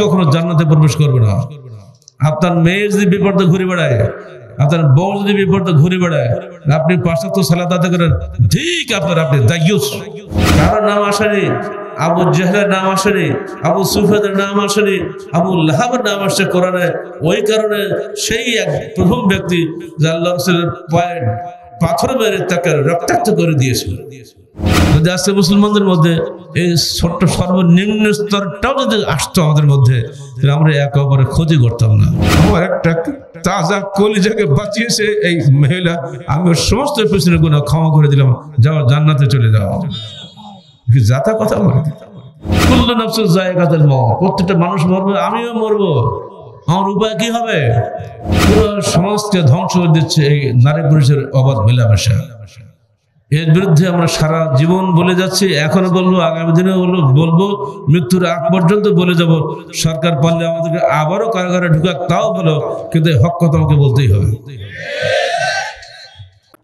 কখনো জান্নাতে প্রবেশ করবে না। আপনার মেয়ে যদি বিপর্যয় ঘুরে বেড়ায়, আপনার বউ যদি বিপর্যয় ঘুরে বেড়ায়, আপনি আদায় করেন, ঠিক আপনার আপনি কারও নাম আসেনি, আবু নাম আসেনি, আবু সুফেদের নাম আসেনি, আবু লাহাবের নাম আসছে কোরআনে। ওই কারণে সেই এক প্রথম ব্যক্তি যে আল্লাহ রসুলের পায়ে পাথর মেরে তাকে রক্তাক্ত করে দিয়েছিল। যদি আজকে মুসলমানদের মধ্যে, এই ছোট্ট সর্বনিম্ন স্তরটাও যদি আসতো আমাদের মধ্যে আমরা একে অপরের ক্ষতি করতাম না। আমার একটা তাজা কলিজাকে বাঁচিয়েছে এই মহিলা। আমি ওর সমস্ত পেছনে গুণা ক্ষমা করে দিলাম। যাও, জান্নাতে চলে যাও। যাতা কথা বলে? কুল্লু মত প্রত্যেকটা মানুষ মরবে, আমিও মরবো। আমার উপায় কি হবে? পুরো সমাজকে ধ্বংস করে দিচ্ছে এই নারী পুরুষের অবাধ মেলামেশা। এর বিরুদ্ধে আমরা সারা জীবন বলে যাচ্ছি এখনও বলব আগামী দিনে বলব বলব মৃত্যুর আগ পর্যন্ত বলে যাব সরকার পারলে আমাদেরকে আবারও কারাগারে ঢুকাক তাও বলো কিন্তু এই হক কথা আমাকে বলতেই হবে।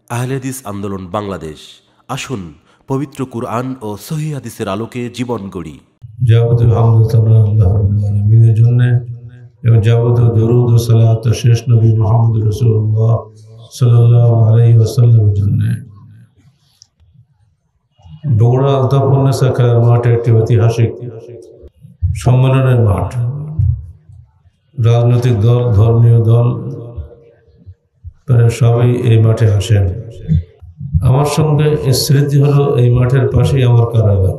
আহলেদিস আন্দোলন বাংলাদেশ। আসুন পবিত্র কুরআন ও সহি হাদিসের আলোকে জীবন গড়ি। জন্য এবং যাবতীয় দরুদ ও সালাত শেষ নবী মুহাম্মদ রাসূলুল্লাহ সাল্লাল্লাহু আলাইহি ওয়াসাল্লামের জন্য। বগুড়া আলতাফুন্নেসা খেলার মাঠ একটি ঐতিহাসিক সম্মেলনের মাঠ। রাজনৈতিক দল, ধর্মীয় দল সবাই এই মাঠে আসেন। আমার সঙ্গে স্মৃতি হলো এই মাঠের পাশেই আমার কারাগার।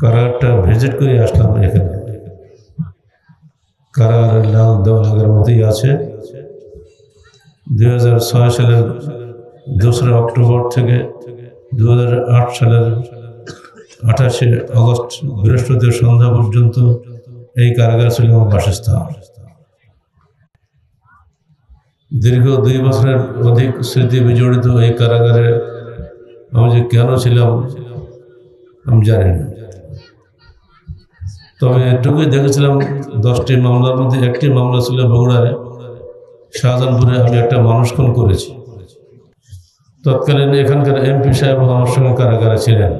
কারাগারটা ভিজিট করে আসলাম এখানে। কারাগারের লাল দেওয়াল আগের মতোই আছে। দুই হাজার ছয় সালের দোসরা অক্টোবর থেকে দু হাজার আট সালের আঠাশে আগস্ট বৃহস্পতিবার সন্ধ্যা পর্যন্ত এই কারাগার ছিল আমার বাসস্থান। দীর্ঘ দুই বছরের অধিক স্মৃতি বিজড়িত এই কারাগারে আমি যে কেন ছিলাম, আমি জানি না। তবে এটুকুই দেখেছিলাম, দশটি মামলার মধ্যে একটি মামলা ছিল বগুড়ায়। শাহজাহানপুরে আমি একটা মানুষ খুন করেছি। তৎকালীন এখানকার এমপি সাহেব আমার সঙ্গে কারাগারে ছিলেন।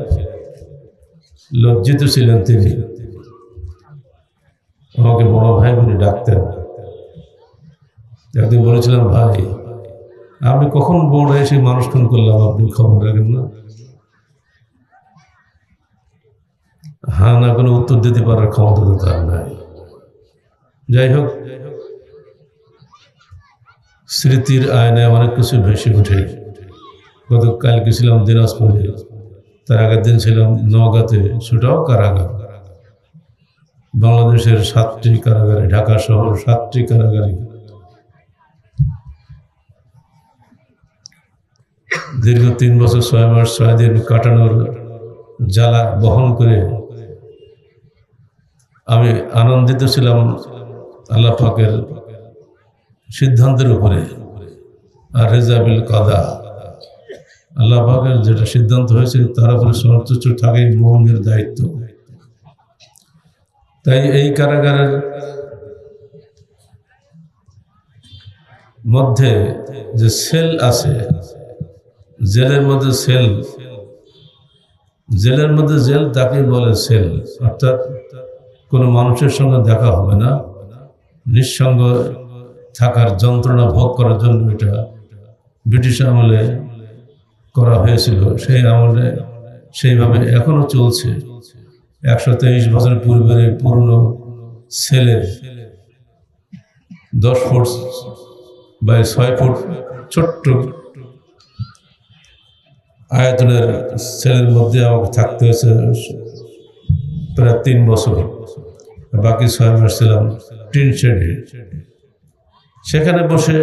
লজ্জিত ছিলেন তিনি। আমাকে বড় ভাই বলে ডাকতেন। একদিন বলেছিলাম, ভাই, আমি কখন বড় এসে মানুষ খুন করলাম? আপনি খবর রাখেন না? হ্যাঁ না, কোনো উত্তর দিতে পারার ক্ষমতা তো তার নাই। যাই হোক, স্মৃতির আয়নায় অনেক কিছু ভেসে ওঠে। গতকাল গেছিলাম দিনাজপুরে। তার আগের দিন ছিলাম নওগাঁতে, সেটাও কারাগার। বাংলাদেশের সাতটি কারাগারে, ঢাকা শহর সাতটি কারাগারে। দীর্ঘ তিন বছর, ছয় মাস, ছয় দিন কাটানোর জ্বালা বহন করে আমি আনন্দিত ছিলাম আল্লাহ পাকের সিদ্ধান্তের উপরে, আর রেজাবিল কাদা আল্লাহ পাকের যেটা সিদ্ধান্ত হয়েছে, তার উপরে সন্তুষ্ট থাকে মৌনের দায়িত্ব। তাই এই কারাগারের মধ্যে যে সেল আছে, জেলের মধ্যে সেল, জেলের মধ্যে জেল তাকে বলে সেল, অর্থাৎ কোনো মানুষের সঙ্গে দেখা হবে না। নিঃসঙ্গ থাকার যন্ত্রণা ভোগ করার জন্য এটা ব্রিটিশ আমলে করা হয়েছিল। সেই আমলে সেইভাবে এখনও চলছে। একশো তেইশ বছর পূর্বের এই পুরনো সেলের দশ ফুট বা ছয় ফুট ছোট্ট আয়তনের ছেলের মধ্যে আমাকে থাকতে হয়েছে। প্রায় তিন বছর বাকি ছয় মাস ছিলাম টিন শেডে। সেখানে বসে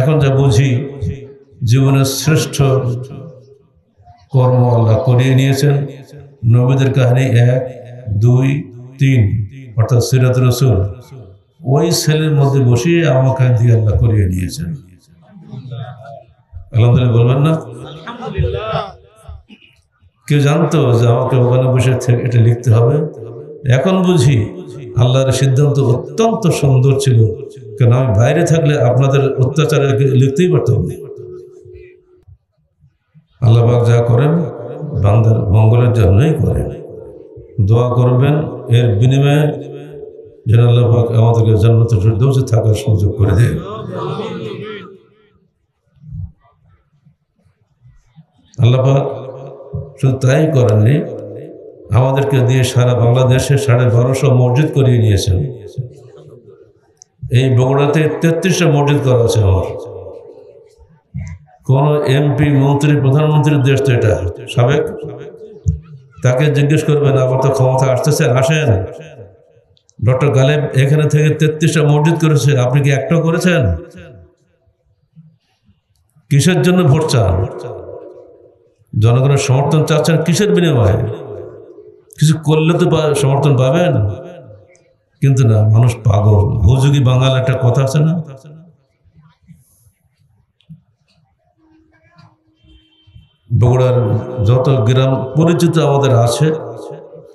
এখন যা বুঝি জীবনের শ্রেষ্ঠ কর্ম আল্লাহ করিয়ে নিয়েছেন। নবীদের কাহিনী এক, দুই, তিন, অর্থাৎ সিরাত রসুল। ওই সেলের মধ্যে বসিয়ে আমাকে দিয়ে আল্লাহ করিয়ে নিয়েছেন। আলহামদুলিল্লাহ, বলবেন না? কেউ জানতো যে আমাকে ওখানে বসে এটা লিখতে হবে? এখন বুঝি আল্লাহর সিদ্ধান্ত অত্যন্ত সুন্দর ছিল। কেন আমি বাইরে থাকলে আপনাদের অত্যাচারে লিখতেই পারতাম না। আল্লাহবাক যা করেন, বান্দার মঙ্গলের জন্যই করেন। দোয়া করবেন, এর বিনিময়ে যেন আল্লাহ পাক আমাদেরকে জান্নাতের ফেরদৌসে থাকার সুযোগ করে দেয় আল্লাহ পাক শুধু তাই করেননি, আমাদেরকে দিয়ে সারা বাংলাদেশে সাড়ে বারোশো মসজিদ করিয়ে নিয়েছেন। এই বগুড়াতে তেত্রিশটা মসজিদ করা আছে আমার। কোন এমপি, মন্ত্রী, প্রধানমন্ত্রীর দেশ তো এটা, সাবেক। তাকে জিজ্ঞেস করবেন আবার তো ক্ষমতা আসতেছে, আসেন। ডক্টর গালেব, এখানে থেকে তেত্রিশটা মসজিদ করেছে, আপনি কি একটাও করেছেন? কিসের জন্য ভোট চান? জনগণের সমর্থন চাচ্ছেন কিসের বিনিময়ে? কিছু করলে তো সমর্থন পাবেন। কিন্তু না, মানুষ পাগল। হুজুগি বাঙাল একটা কথা আছে না? বগুড়ার যত গ্রাম পরিচিত আমাদের আছে,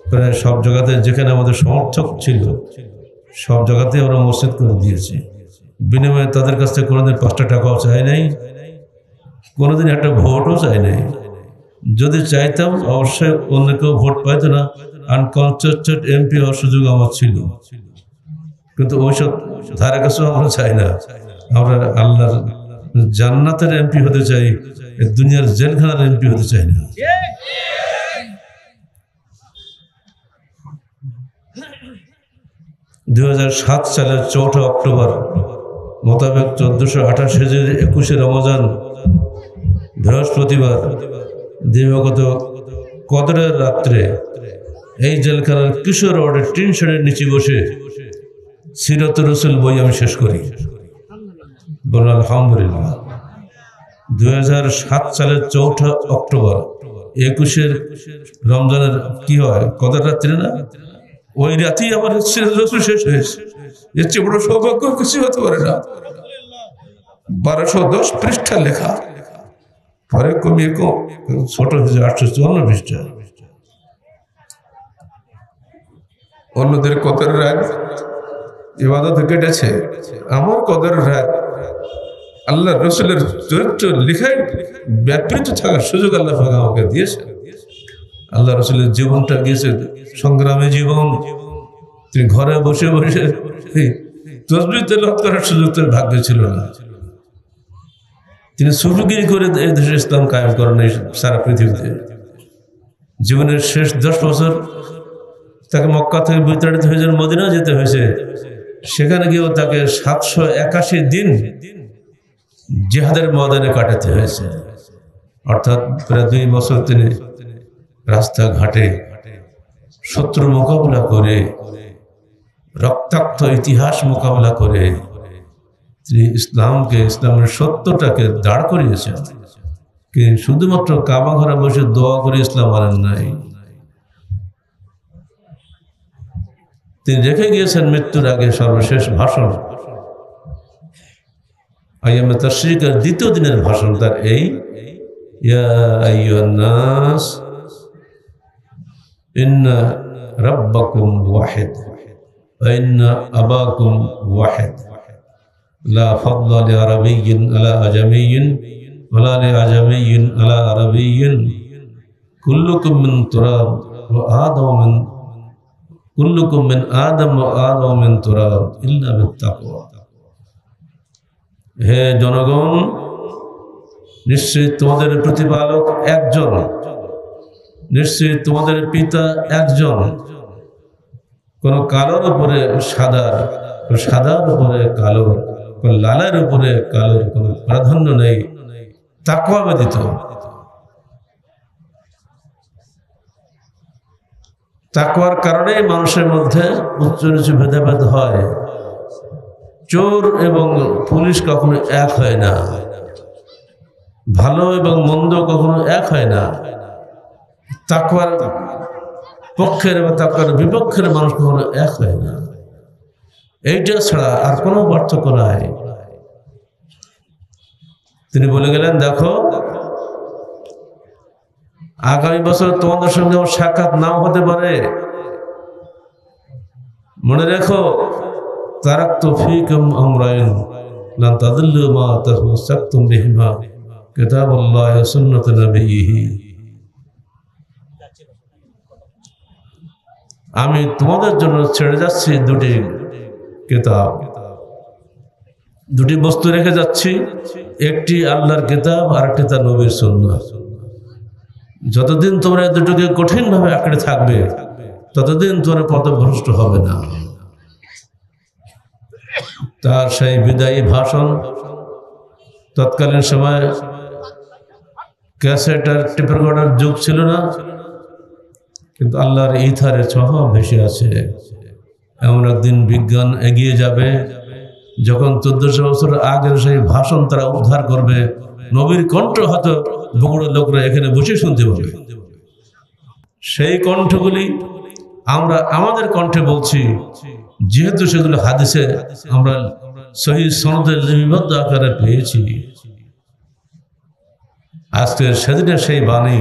প্রায় সব জায়গাতে যেখানে আমাদের সমর্থক ছিল, সব জায়গাতে আমরা মসজিদ করে দিয়েছি। বিনিময়ে তাদের কাছ থেকে কোনোদিন পাঁচটা টাকাও চাই নাই, কোনোদিন একটা ভোটও চাই নাই। যদি চাইতাম, অবশ্যই অন্য কেউ ভোট পাইতো না। আনকনসেস্টেড এমপি হওয়ার সুযোগ আমার ছিল। কিন্তু ওইসব ধারে কাছেও আমরা চাই না। আমরা আল্লাহর জান্নাতের এমপি হতে চাই দুনিয়ার জেলখানার এমপি হতে চাই না। দু সাত সালের চৌঠা অক্টোবর মোতাবেক চোদ্দশো আঠাশ হাজার একুশে রমজান বৃহস্পতিবার দিবাগত কদরের রাত্রে এই জেলখানার কিশোর রোডের টিন শেডের নিচে বসে সিরত রসুল বই আমি শেষ করি। বলুন আলহামদুলিল্লাহ। দুই সালের চৌঠা অক্টোবর একুশের রমজানের কি হয়? কদর রাত্রে না? ওই রাতেই আমার সিরত রসুল শেষ হয়েছে। এর চেয়ে বড় সৌভাগ্য কিছু হতে পারে না। বারোশো দশ পৃষ্ঠা লেখা। পরে কমিয়ে কম ছোট হয়েছে আটশো চুয়ান্ন পৃষ্ঠা। অন্যদের কদর রাত ইবাদত কেটেছে, আমার কদর রাত আল্লাহ রসুলের চরিত্র লেখায় ব্যাপৃত থাকার সুযোগ আল্লাহ আমাকে দিয়েছে আল্লাহ রসুলের জীবনটা গিয়েছে সংগ্রামে জীবন তিনি ঘরে বসে বসে তসবি তেলাওয়াত করার সুযোগ তার ভাগ্যে ছিল না। তিনি সুফিগিরি করে এই দেশে ইসলাম কায়েম করেন এই সারা পৃথিবীতে। জীবনের শেষ দশ বছর তাকে মক্কা থেকে বিতাড়িত হয়ে যান মদিনা যেতে হয়েছে, সেখানে গিয়েও তাকে সাতশো একাশি দিন জিহাদের ময়দানে কাটাতে হয়েছে। অর্থাৎ প্রায় দুই বছর তিনি রাস্তাঘাটে শত্রু মোকাবিলা করে, রক্তাক্ত ইতিহাস মোকাবিলা করে তিনি ইসলামকে ইসলামের সত্যটাকে দাঁড় করিয়েছেন। শুধুমাত্র কাবা ঘরে বসে দোয়া করে ইসলাম আনেন নাই। তিনি রেখে গিয়েছেন মৃত্যুর আগে সর্বশেষ ভাষণ। আইয়ামে তাশরিকের দ্বিতীয় দিনের ভাষণ তার এই ওয়াহিদ আবাকুম ওয়াহিদ। লা ফাদলা লিআরাবিয়্যিন আলা আজামিয়্যিন ওয়ালা লিআজামিয়্যিন আলা আরাবিয়্যিন কুল্লুকুম মিন তুরাব ওয়া আদম মিন কুল্লুকুম মিন আদম ওয়া আদম মিন তুরাব হে জনগণ, নিশ্চয়ই তোমাদের প্রতিপালক একজন। নিশ্চয়ই তোমাদের পিতা একজন। কোন কালোর উপরে সাদার সাদার উপরে কালো। কোন লালের উপরে কালোর কোন প্রাধান্য নেই তাকুয়া ব্যতীত। তাকুয়ার কারণে মানুষের মধ্যে উচ্চ নিচু ভেদাভেদ হয়। চোর এবং পুলিশ কখনো এক হয় না। ভালো এবং মন্দ কখনো এক হয় না। তাকওয়ার পক্ষের বা তাকওয়ার বিপক্ষের মানুষ কখনো এক হয় না। এইটা ছাড়া আর কোনো পার্থক্য নাই। তিনি বলে গেলেন, দেখো, আগামী বছর তোমাদের সঙ্গে আমার সাক্ষাৎ নাও হতে পারে। মনে রেখো তারাক্তু ফীকুম আমরাইন লান তাদিল্লু মা তামাসসাকতুম বিহিমা কিতাবাল্লাহি ওয়া সুন্নাত নবিয়্যিহি আমি তোমাদের জন্য ছেড়ে যাচ্ছি দুটি কিতাব। দুটি বস্তু রেখে যাচ্ছি, একটি আল্লাহর কেতাব আর একটি তার নবীর সুন্নাহ। যতদিন তোমরা দুটোকে কঠিনভাবে আঁকড়ে থাকবে, ততদিন তোমরা পথভ্রষ্ট হবে না। তার সেই বিদায়ী ভাষণ, তৎকালীন সময় ক্যাসেট আর টিপের যুগ ছিল না, কিন্তু আল্লাহর ইথারে ছহ ভেসে আছে। এমন একদিন বিজ্ঞান এগিয়ে যাবে, যখন চোদ্দশো বছর আগের সেই ভাষণ তারা উদ্ধার করবে, নবীর কণ্ঠ হয়তো বগুড়া লোকরা এখানে বসে শুনতে পাবে। সেই কণ্ঠগুলি আমরা আমাদের কণ্ঠে বলছি, যেহেতু সেগুলো হাদিসে আমরা সহি সনদে লিপিবদ্ধ আকারে পেয়েছি। আজকে সেদিনের সেই বাণী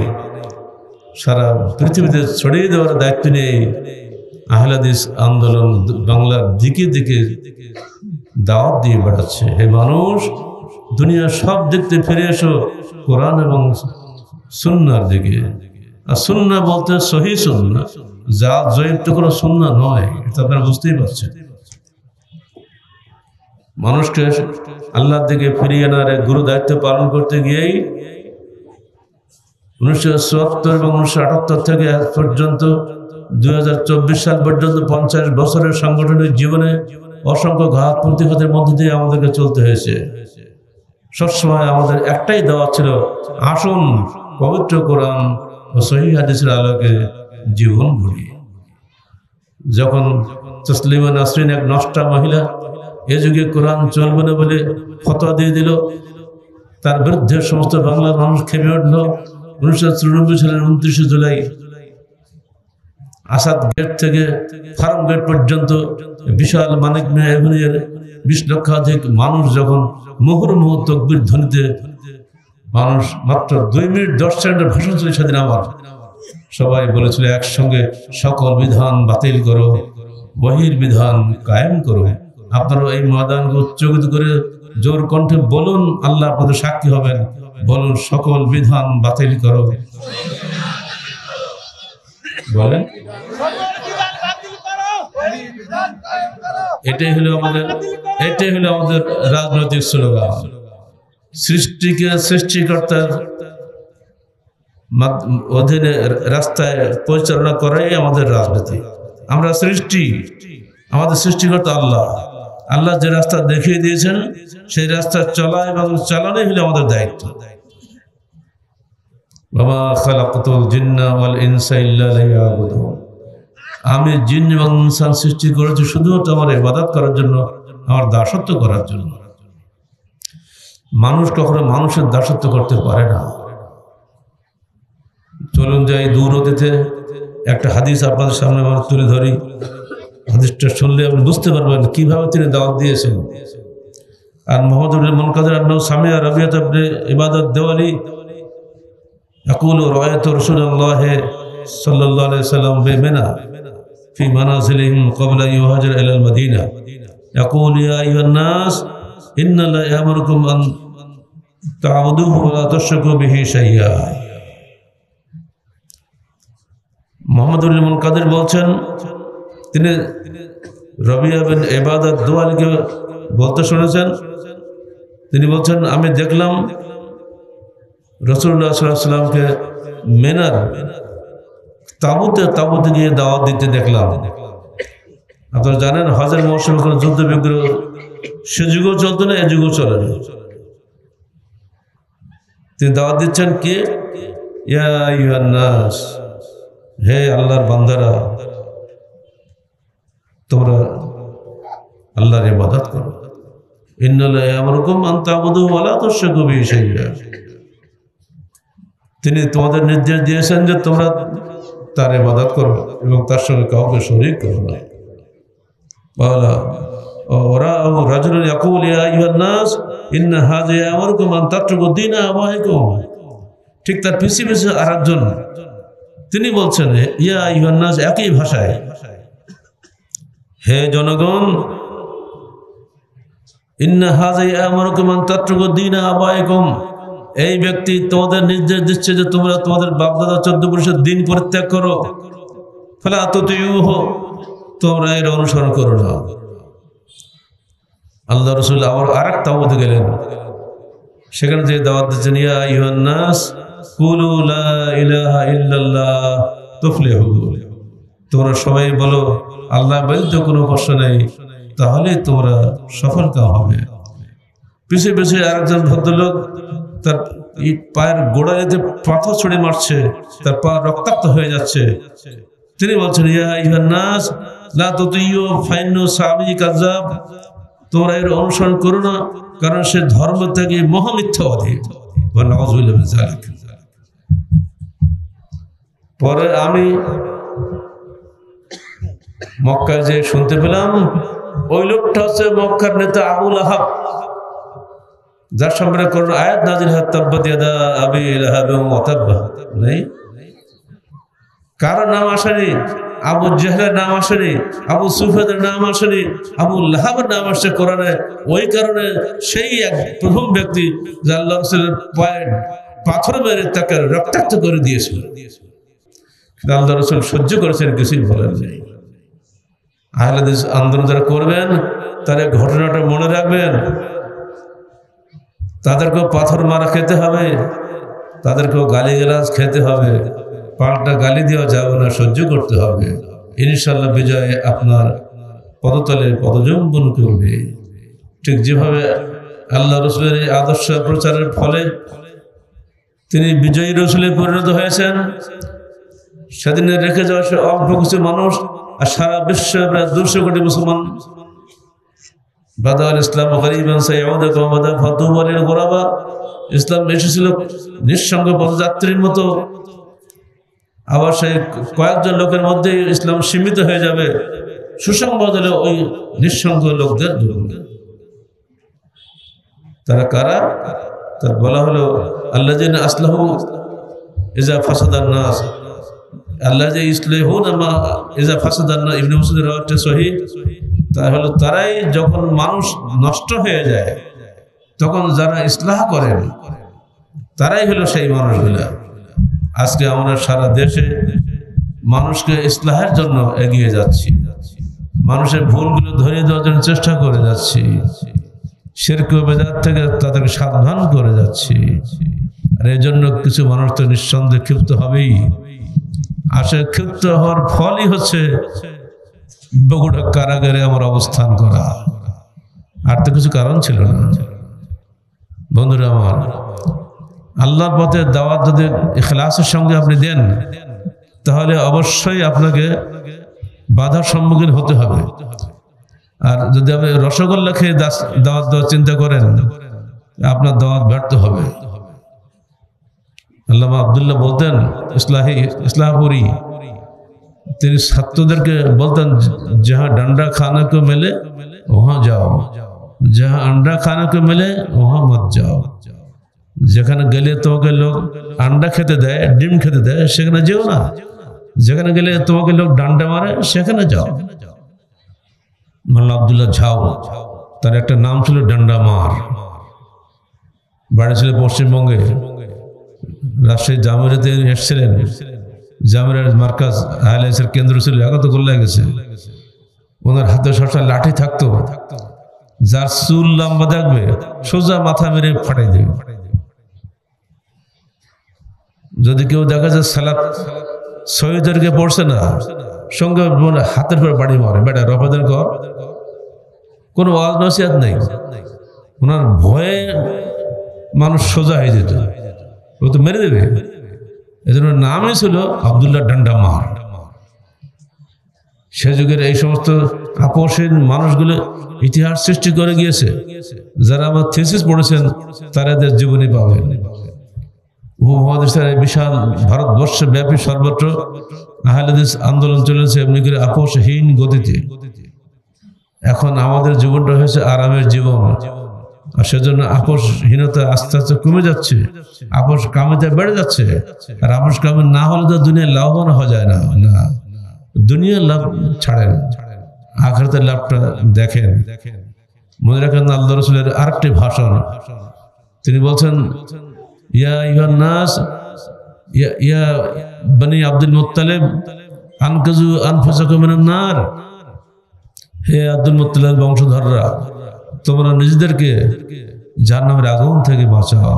সারা পৃথিবীতে ছড়িয়ে দেওয়ার দায়িত্ব নিয়ে আহলাদিস আন্দোলন বাংলার দিকে দিকে দাওয়াত দিয়ে বেড়াচ্ছে। হে মানুষ, দুনিয়ার সব থেকে ফিরে এসো কোরআন এবং সুন্নার দিকে। আর সুন্না বলতে সহি সুন্না, যা জয়ীব তো কোনো সুন্না নয়, এটা আপনারা বুঝতেই পারছেন। মানুষকে আল্লাহর দিকে ফিরিয়ে আনার গুরু দায়িত্ব পালন করতে গিয়েই উনিশশো চুয়াত্তর এবং উনিশশো আটাত্তর থেকে পর্যন্ত সাল পর্যন্ত পঞ্চাশ বছরের সাংগঠনিক জীবনে অসংখ্য ঘাত প্রতিঘাতের মধ্যে দিয়ে আমাদেরকে চলতে হয়েছে। সবসময় আমাদের একটাই দেওয়া ছিল, আসুন পবিত্র কোরআন ও সহি হাদিসের আলোকে জীবন গড়ি যখন তসলিমা নাসরিন এক নষ্টা মহিলা এ যুগে কোরআন চলবে না বলে ফতোয়া দিয়ে দিল, তার বিরুদ্ধে সমস্ত বাংলার মানুষ খেপে উঠল। উনিশশো চুরানব্বই সালের উনত্রিশে জুলাই আসাদ গেট থেকে ফার্ম গেট পর্যন্ত বিশাল মানিক মিয়া এভিনিউর বিশ লক্ষাধিক মানুষ যখন মুহুর্মুহ তকবির ধ্বনিতে মানুষ মাত্র দুই মিনিট দশ সেকেন্ডের ভাষণ ছিল সেদিন আমার সবাই বলেছিল, একসঙ্গে সকল বিধান বাতিল করো, বহির বিধান কায়েম করো। আপনারা এই ময়দানকে উচ্চকিত করে জোর কণ্ঠে বলুন আল্লাহ আপনাদের সাক্ষী হবেন। বলুন, সকল বিধান বাতিল করো। বলেন। এটাই হলো আমাদের এটাই হলো আমাদের রাজনৈতিক স্লোগান। সৃষ্টিকে সৃষ্টিকর্তার অধীনে রাস্তায় পরিচালনা করাই আমাদের রাজনীতি। আমরা সৃষ্টি। আমাদের সৃষ্টিকর্তা আল্লাহ। আল্লাহ যে রাস্তা দেখিয়ে দিয়েছেন, সেই রাস্তা চলা এবং চালানোই হলো আমাদের দায়িত্ব। বাবা আমি জিন এবং ইনসান সৃষ্টি করেছি শুধুমাত্র আমার ইবাদত করার জন্য, আমার দাসত্ব করার জন্য। মানুষ কখনো মানুষের দাসত্ব করতে পারে না। চলুন যাই দূর অতীতে, একটা হাদিস আপনাদের সামনে আমরা তুলে ধরি। হাদিসটা শুনলে আপনি বুঝতে পারবেন কীভাবে তিনি দাওয়াত দিয়েছেন। আর মোহাম্মদ মনকাদের আন্নাউ সামিয়া রবিয়ত আপনি ইবাদত দেওয়ালি يقول رأيت رسول الله صلى الله عليه وسلم بمنى في منازلهم قبل أن يهاجر إلى المدينة يقول يا أيها الناس إن الله يأمركم أن تعبدوه ولا تشركوا به شيئا মোহাম্মদুল ইমন কাদের বলছেন তিনি রবিয়া বিন এবাদত দোয়ালিকে বলতে শুনেছেন তিনি বলছেন আমি দেখলাম রসুল্লাহ সাল্লামকে মেনার, তাবুতে তাবুতে গিয়ে দাওয়াত দিতে দেখলাম। আপনারা জানেন, হজের মৌসুমে কোনো যুদ্ধ বিগ্রহ, সে যুগও চলতো না, এ যুগও চলে তিনি দাওয়াত দিচ্ছেন কে? ইয়া আইয়ুহান হে আল্লাহর বান্দারা, তোমরা আল্লাহর ইবাদত করো। ইন্নাল্লাহ ইয়ামুরুকুম আন তা'বুদু ওয়া লা তুশরিকু বিহি শাইয়্যা তিনি তোমাদের নির্দেশ দিয়েছেন যে তোমরা তার ইবাদত করো এবং তার সঙ্গে কাউকে শরীক করো না। ওরা ইন্না ঠিক তার তিনি বলছেন একই ভাষায়, হে জনগণ, ইন্না হাযা ইয়ামুরুকুম আন তাতরুকু দীনা আবাইকুম এই ব্যক্তি তোমাদের নির্দেশ দিচ্ছে যে তোমরা তোমাদের বাপদাদা চোদ্দ পুরুষের দিন পরিত্যাগ করো। ফলে তুতিউহ তোমরা এর অনুসরণ করো না। আল্লাহ রসুল আবার আর এক তাবুতে গেলেন। সেখানে যে দাওয়াত দিচ্ছেন ইয়া ইহান্নাস কুলু লা ইলাহা ইল্লাল্লাহ, তুফলিহু। তোমরা সবাই বলো, আল্লাহ বলতে কোনো প্রশ্ন নেই তাহলে তোমরা সফল কাম হবে। পিছিয়ে পিছিয়ে আরেকজন ভদ্রলোক তার এই পায়ের গোড়ালিতে পাথর ছড়ে মারছে, তার পা রক্তাক্ত হয়ে যাচ্ছে। তিনি বলছেন কাযাব তোমরা এর অনুসরণ করো না, কারণ সে ধর্ম থেকে পরে আমি মক্কায় যে শুনতে পেলাম, ওই লোকটা হচ্ছে মক্কার নেতা আবুল আহাব। যার সম্পর্কে কোন আয়াত নাজির নেই? কারও নাম আসেনি? আবু জাহলের নাম আসেনি? আবু সুফেদের নাম আসেনি? আবু লাহাবের নাম আসছে কোরআনে। ওই কারণে সেই এক প্রথম ব্যক্তি যে আল্লাহ পাথর মেরে তাকে রক্তাক্ত করে দিয়েছিল। সহ্য করেছেন, কিছুই বলেন নেই। আহলাদিস আন্দোলন যারা করবেন তারা ঘটনাটা মনে রাখবেন। তাদেরকেও পাথর মারা খেতে হবে, তাদেরকেও গালি গালাজ খেতে হবে, পাল্টা গালি দেওয়া যাবে না, সহ্য করতে হবে। ইনশাল্লাহ বিজয় আপনার পদতলে পদজম্বন করবে। ঠিক যেভাবে আল্লাহ রসুলের এই আদর্শ প্রচারের ফলে তিনি বিজয়ী রসুলে পরিণত হয়েছেন, সেদিনে রেখে যাওয়া সে অল্প কিছু মানুষ আর সারা বিশ্বে প্রায় দুশো কোটি মুসলমান বাদা আল ইসলাম গরিবান সাইয়াউদ কামাদা ফাতুম আলীর গোরাবা। ইসলাম এসেছিল নিঃসঙ্গ পদযাত্রীর মতো। আবার সেই কয়েকজন লোকের মধ্যে ইসলাম সীমিত হয়ে যাবে। সুসংবাদ হলো ওই নিঃসঙ্গ লোকদের তারা কারা? তার বলা হলো আল্লাহ আসলাহ ইজা ফাসাদার নাস। আল্লাহ যে ইসলাহুন আমা ইজা ফাসাদার না ইবনে মুসুদের সহি তা হলো তারাই যখন মানুষ নষ্ট হয়ে যায়, তখন যারা ইসলাহ করেন, তারাই হলো সেই মানুষগুলা। আজকে আমরা সারা দেশে মানুষকে ইসলাহের জন্য এগিয়ে যাচ্ছি। মানুষের ভুলগুলো ধরিয়ে দেওয়ার জন্য চেষ্টা করে যাচ্ছি। শিরক বেদাত থেকে তাদেরকে সাবধান করে যাচ্ছি। আর এই জন্য কিছু মানুষ তো নিঃসন্দেহে ক্ষিপ্ত হবেই। আসলে ক্ষিপ্ত হওয়ার ফলই হচ্ছে বগুড়া কারাগারে আমার অবস্থান করা। আর তো কিছু কারণ ছিল না। বন্ধুরা আমার, আল্লাহর পথে দাওয়াত যদি ইখলাসের সঙ্গে আপনি দেন, তাহলে অবশ্যই আপনাকে বাধার সম্মুখীন হতে হবে। আর যদি আপনি রসগোল্লা খেয়ে দাওয়াত দেওয়ার চিন্তা করেন, আপনার দাওয়াত ব্যর্থ হবে। আল্লামা আবদুল্লাহ বলতেন, ইসলাহি ইসলামপুরি তিনি ছাত্রদেরকে বলতেন, যাহা ডান্ডা খানা কো মেলে ওহা যাও। যাহা আন্ডা খানা কো মেলে ওহা মত যাও। যেখানে গেলে তোমাকে লোক আন্ডা খেতে দেয়, ডিম খেতে দেয়, সেখানে যেও না। যেখানে গেলে তোমাকে লোক ডান্ডা মারে, সেখানে যাও। মোল্লা আবদুল্লাহ ঝাও তার একটা নাম ছিল ডান্ডা মার। বাড়ি ছিল পশ্চিমবঙ্গে। রাজশাহী জামিরাতে এসেছিলেন। জামিরার মার্কাজ আহলাইসের কেন্দ্র ছিল এখন তো গোল্লায় গেছে। ওনার হাতে সবসময় লাঠি থাকতো। যার চুল লম্বা দেখবে সোজা মাথা মেরে ফাটাই দেবে। যদি কেউ দেখা যায় সালাত শহীদদেরকে পড়ছে না, সঙ্গে হাতের পর বাড়ি মারে। বেটা, রফাদের কর কোনো ওয়াজ নসিহাত নেই। ওনার ভয়ে মানুষ সোজা হয়ে যেত। ও তো মেরে দেবে। এজন্য নামই ছিল আবদুল্লাহ ডান্ডা মার সে যুগের এই সমস্ত আপোষহীন মানুষগুলো ইতিহাস সৃষ্টি করে গিয়েছে। যারা আমার থিসিস পড়েছেন, তারা এদের জীবনী পাবেন। উপমহাদেশের বিশাল ভারতবর্ষ ব্যাপী সর্বত্র আহলেদিস আন্দোলন চলেছে এমনি করে আপোষহীন গতিতে। এখন আমাদের জীবনটা হয়েছে আরামের জীবন জীবন। আর সেজন্য আপোষহীনতা আস্তে আস্তে কমে যাচ্ছে, আপোষ কামিতে বেড়ে যাচ্ছে। আর আপোষ কামে না হলে তো দুনিয়ার লাভবান হওয়া যায় না। না। দুনিয়ার লাভ ছাড়েন। আখরাতের লাভটা দেখেন। মনে রাখেন আল্লাহ রসুলের আরেকটি ভাষণ। তিনি বলছেন, ইয়া ইহান নাস, ইয়া ইয়া বনি আব্দুল মুত্তালিব, আনকাজু আনফাসাকুমিনান নার। হে আব্দুল মুত্তালিব বংশধররা তোমরা নিজেদেরকে জাহান্নামের আগুন থেকে বাঁচাও।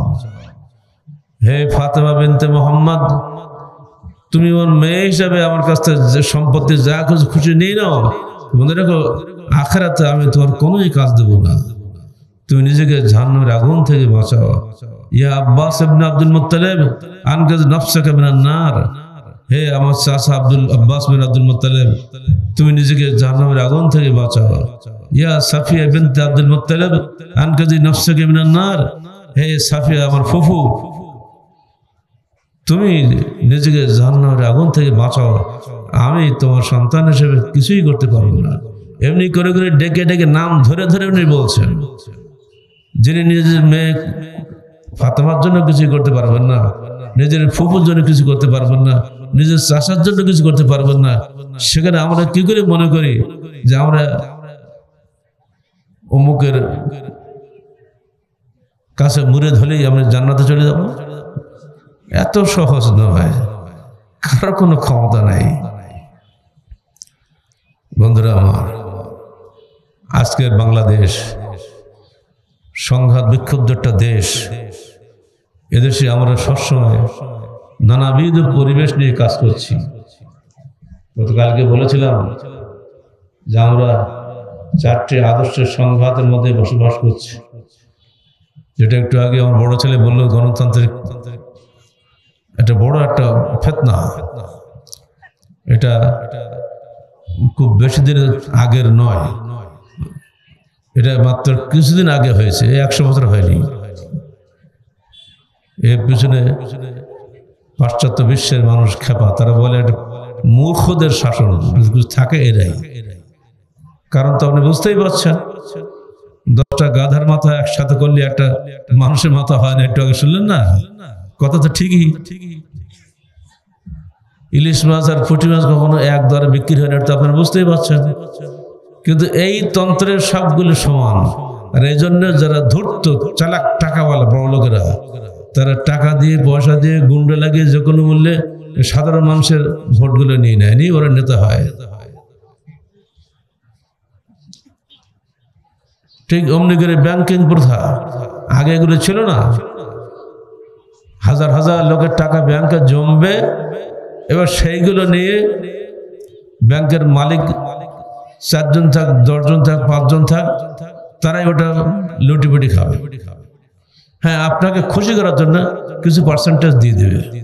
হে ফাতেমা বিনতে মোহাম্মদ, তুমি ওর মেয়ে হিসাবে আমার কাছ থেকে সম্পত্তি, যা কিছু খুশি নিয়ে নাও মনে রাখো আখেরাতে আমি তোমার কোনোই কাজ দেবো না। তুমি নিজেকে জাহান্নামের আগুন থেকে বাঁচাও। ইয়া আব্বাস ইবনে আব্দুল মুত্তালিব আনকাজ নফসাকা মিনান নার। হে আমার চাচা আব্দুল আব্বাস বিন আব্দুল মুত্তালিব, তুমি নিজেকে জাহান্নামের আগুন থেকে বাঁচাও। ইয়া সাফিয়া বিনতে আব্দুল মুত্তালিব মিনান নার। হে সাফিয়া, আমার ফুফু, তুমি নিজেকে জাহান্নামের আগুন থেকে বাঁচাও। আমি তোমার সন্তান হিসেবে কিছুই করতে পারব না। এমনি করে করে ডেকে ডেকে নাম ধরে ধরে উনি বলছেন, যিনি নিজের মেয়ে ফাতেমার জন্য কিছু করতে পারবেন না, নিজের ফুপুর জন্য কিছু করতে পারবেন না, নিজের চাষার জন্য কিছু করতে পারবেন না। সেখানে আমরা কি করে মনে করি যে আমরা অমুকের কাছে মুড়ে ধরেই আমরা জান্নাতে চলে যাব? এত সহজ নয়। কারও কোনো ক্ষমতা নাই। বন্ধুরা আমার, আজকের বাংলাদেশ সংঘাত বিক্ষুব্ধ একটা দেশ। এদেশে আমরা সবসময় নানাবিধ পরিবেশ নিয়ে কাজ করছি। গতকালকে বলেছিলাম যে আমরা চারটি আদর্শের সংঘাতের মধ্যে বসবাস করছে। যেটা একটু আগে আমার বড় ছেলে বলল, গণতান্ত্রিক এটা বড় একটা ফেতনা। এটা খুব বেশি দিনের আগের নয়। এটা মাত্র কিছুদিন আগে হয়েছে, একশো বছর হয়নি। এর পিছনে পাশ্চাত্য বিশ্বের মানুষ খেপা, তারা বলে এটা মূর্খদের শাসন থাকে এরাই। কারণ তো আপনি বুঝতেই পারছেন। দশটা গাধার মাথা একসাথে করলে একটা মানুষের মাথা হয় না, একটু আগে শুনলেন না? কথা তো ঠিকই। ইলিশ মাছ আর পুঁটি মাছ কখনো এক দরে বিক্রি হয় না তো আপনারা বুঝতেই পারছেন। কিন্তু এই তন্ত্রের সবগুলো সমান। আর এই জন্য যারা ধূর্ত, চালাক টাকাওয়ালা, বড় লোকেরা, তারা টাকা দিয়ে, পয়সা দিয়ে, গুন্ডে লাগিয়ে যে কোনো মূল্যে সাধারণ মানুষের ভোটগুলো নিয়ে নেয়, নিয়ে ওরা নেতা হয়। ঠিক অমনি করে ব্যাংকিং প্রথা। আগে এগুলো ছিল না। হাজার হাজার লোকের টাকা ব্যাংকে জমবে। এবার সেইগুলো নিয়ে ব্যাংকের মালিক চারজন থাক, দশজন থাক, পাঁচজন থাক, তারাই ওটা লুটিপুটি খাবে। হ্যাঁ আপনাকে খুশি করার জন্য কিছু পার্সেন্টেজ দিয়ে দেবে।